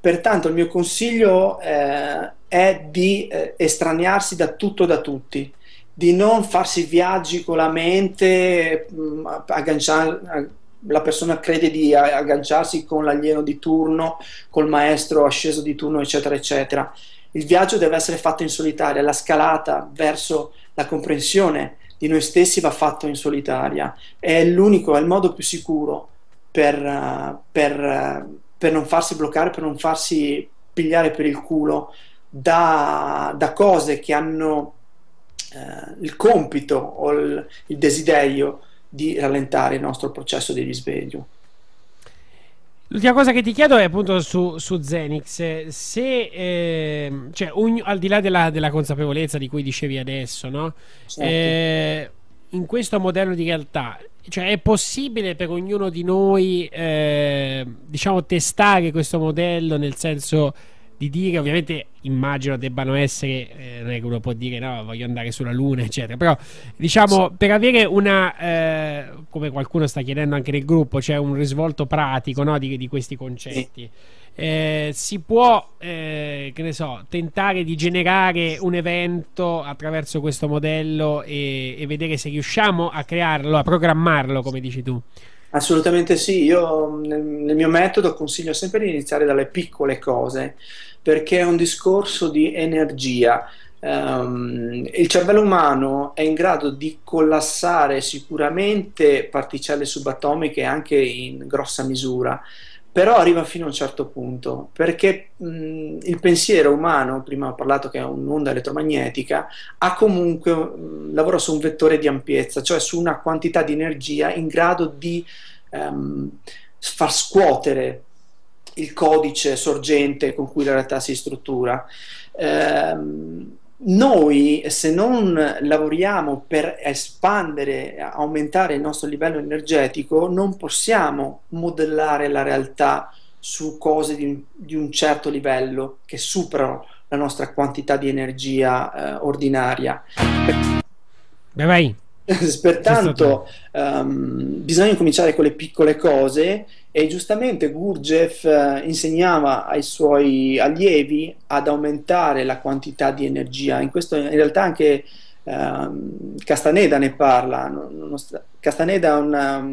Pertanto il mio consiglio eh, è di eh, estraniarsi da tutto e da tutti, di non farsi viaggi con la mente, mh, mm, agganciare, la persona crede di agganciarsi con l'alieno di turno, col maestro asceso di turno, eccetera, eccetera. Il viaggio deve essere fatto in solitaria, la scalata verso la comprensione di noi stessi va fatto in solitaria. È l'unico, è il modo più sicuro per, per, per non farsi bloccare, per non farsi pigliare per il culo da, da cose che hanno eh, il compito o il, il desiderio di rallentare il nostro processo di risveglio. L'ultima cosa che ti chiedo è appunto su, su Zenix, se eh, cioè, ogni, al di là della, della, consapevolezza di cui dicevi adesso, no? certo. eh, in questo modello di realtà, cioè, è possibile per ognuno di noi eh, diciamo testare questo modello nel senso di dire, ovviamente immagino debbano essere, eh, non è che uno può dire no, voglio andare sulla Luna, eccetera, però diciamo per avere una, eh, come qualcuno sta chiedendo anche nel gruppo, cioè un risvolto pratico no, di, di, questi concetti. Eh, si può, eh, che ne so, tentare di generare un evento attraverso questo modello e, e vedere se riusciamo a crearlo, a programmarlo, come dici tu. Assolutamente sì, io nel, nel, mio metodo consiglio sempre di iniziare dalle piccole cose, perché è un discorso di energia. Um, il cervello umano è in grado di collassare sicuramente particelle subatomiche anche in grossa misura, però arriva fino a un certo punto, perché mh, il pensiero umano, prima ho parlato che è un'onda elettromagnetica, ha comunque, mh, lavora su un vettore di ampiezza, cioè su una quantità di energia in grado di um, far scuotere il codice sorgente con cui la realtà si struttura. Um, noi se non lavoriamo per espandere, aumentare il nostro livello energetico, non possiamo modellare la realtà su cose di un, di un certo livello che superano la nostra quantità di energia eh, ordinaria. Beh, vai. Pertanto um, bisogna cominciare con le piccole cose e giustamente Gurdjieff eh, insegnava ai suoi allievi ad aumentare la quantità di energia. In questo in realtà anche um, Castaneda ne parla. Castaneda è una,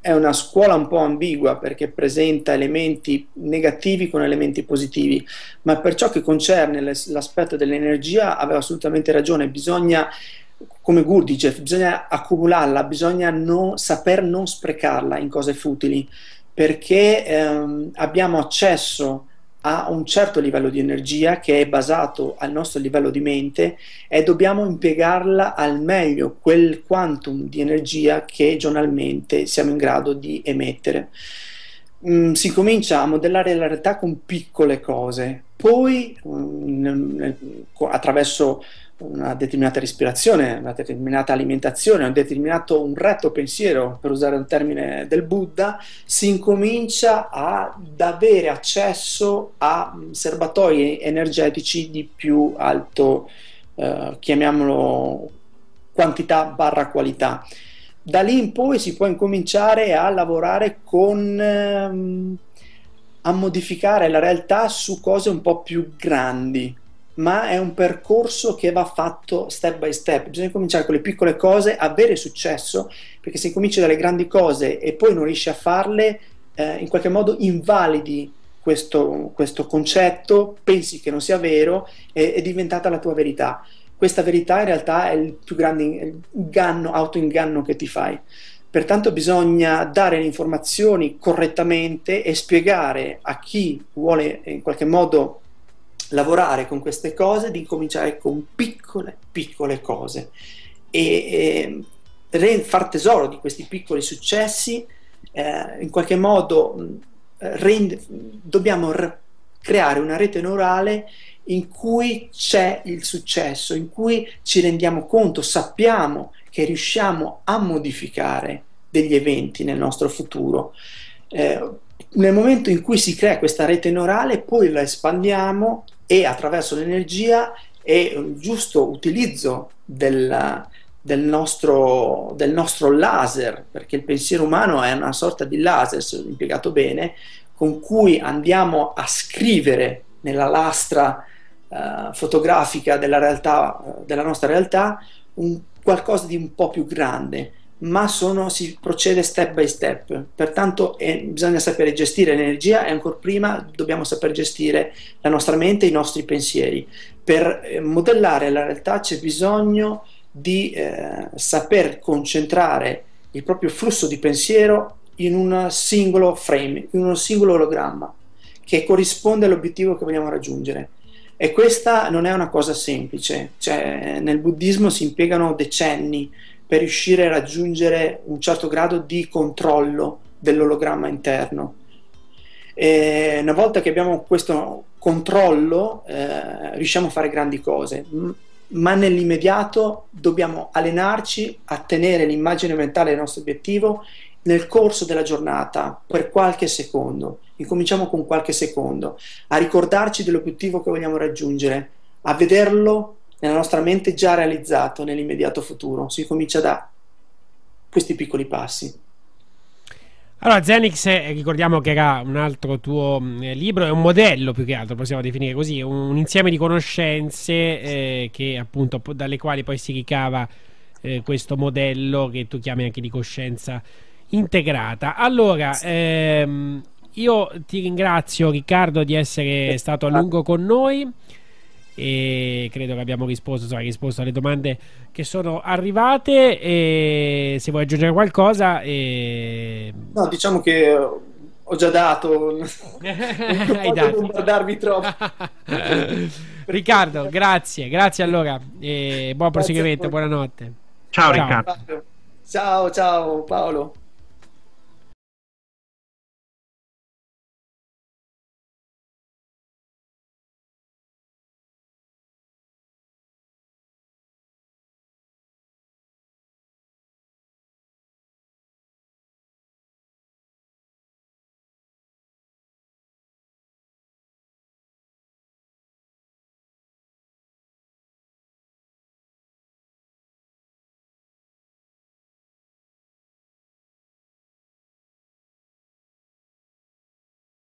è una scuola un po' ambigua perché presenta elementi negativi con elementi positivi, ma per ciò che concerne l'aspetto dell'energia aveva assolutamente ragione, bisogna come Gurdjieff, bisogna accumularla, bisogna non, saper non sprecarla in cose futili, perché ehm, abbiamo accesso a un certo livello di energia che è basato al nostro livello di mente e dobbiamo impiegarla al meglio, quel quantum di energia che giornalmente siamo in grado di emettere. Mm, si comincia a modellare la realtà con piccole cose, poi mm, attraverso una determinata respirazione, una determinata alimentazione, un determinato un retto pensiero, per usare un termine del Buddha, si incomincia ad avere accesso a serbatoi energetici di più alto, eh, chiamiamolo quantità barra qualità. Da lì in poi si può incominciare a lavorare con... Ehm, a modificare la realtà su cose un po' più grandi, ma è un percorso che va fatto step by step. Bisogna cominciare con le piccole cose, avere successo, perché se cominci dalle grandi cose e poi non riesci a farle, eh, in qualche modo invalidi questo, questo, concetto, pensi che non sia vero, e è diventata la tua verità. Questa verità in realtà è il più grande inganno, autoinganno che ti fai. Pertanto bisogna dare le informazioni correttamente e spiegare a chi vuole in qualche modo lavorare con queste cose, di cominciare con piccole, piccole cose e, e far tesoro di questi piccoli successi, eh, in qualche modo rende, dobbiamo r- creare una rete neurale in cui c'è il successo, in cui ci rendiamo conto, sappiamo che riusciamo a modificare degli eventi nel nostro futuro. Eh, nel momento in cui si crea questa rete neurale, poi la espandiamo e attraverso l'energia e il giusto utilizzo del, del, nostro, del nostro laser, perché il pensiero umano è una sorta di laser, se impiegato bene, con cui andiamo a scrivere nella lastra uh, fotografica della, realtà, della nostra realtà un, qualcosa di un po' più grande ma sono, si procede step by step. Pertanto eh, bisogna sapere gestire l'energia e ancora prima dobbiamo saper gestire la nostra mente e i nostri pensieri. Per eh, modellare la realtà c'è bisogno di eh, saper concentrare il proprio flusso di pensiero in un singolo frame, in un singolo ologramma che corrisponde all'obiettivo che vogliamo raggiungere. E questa non è una cosa semplice, cioè, nel buddismo si impiegano decenni per riuscire a raggiungere un certo grado di controllo dell'ologramma interno. E una volta che abbiamo questo controllo, eh, riusciamo a fare grandi cose, ma nell'immediato dobbiamo allenarci a tenere l'immagine mentale del nostro obiettivo nel corso della giornata per qualche secondo. Incominciamo con qualche secondo a ricordarci dell'obiettivo che vogliamo raggiungere, a vederlo nella nostra mente già realizzato nell'immediato futuro. Si comincia da questi piccoli passi. Allora, Zenix, eh, ricordiamo che era un altro tuo mm, libro, è un modello più che altro, possiamo definire così, un, un insieme di conoscenze eh, che appunto dalle quali poi si ricava eh, questo modello che tu chiami anche di coscienza integrata. Allora, ehm, io ti ringrazio Riccardo di essere stato a lungo con noi e credo che abbiamo risposto, insomma, risposto alle domande che sono arrivate. E se vuoi aggiungere qualcosa e... no diciamo che ho già dato. Non bombardarvi troppo. Riccardo grazie grazie allora e buon proseguimento buonanotte. Ciao, ciao. Riccardo. Ciao ciao Paolo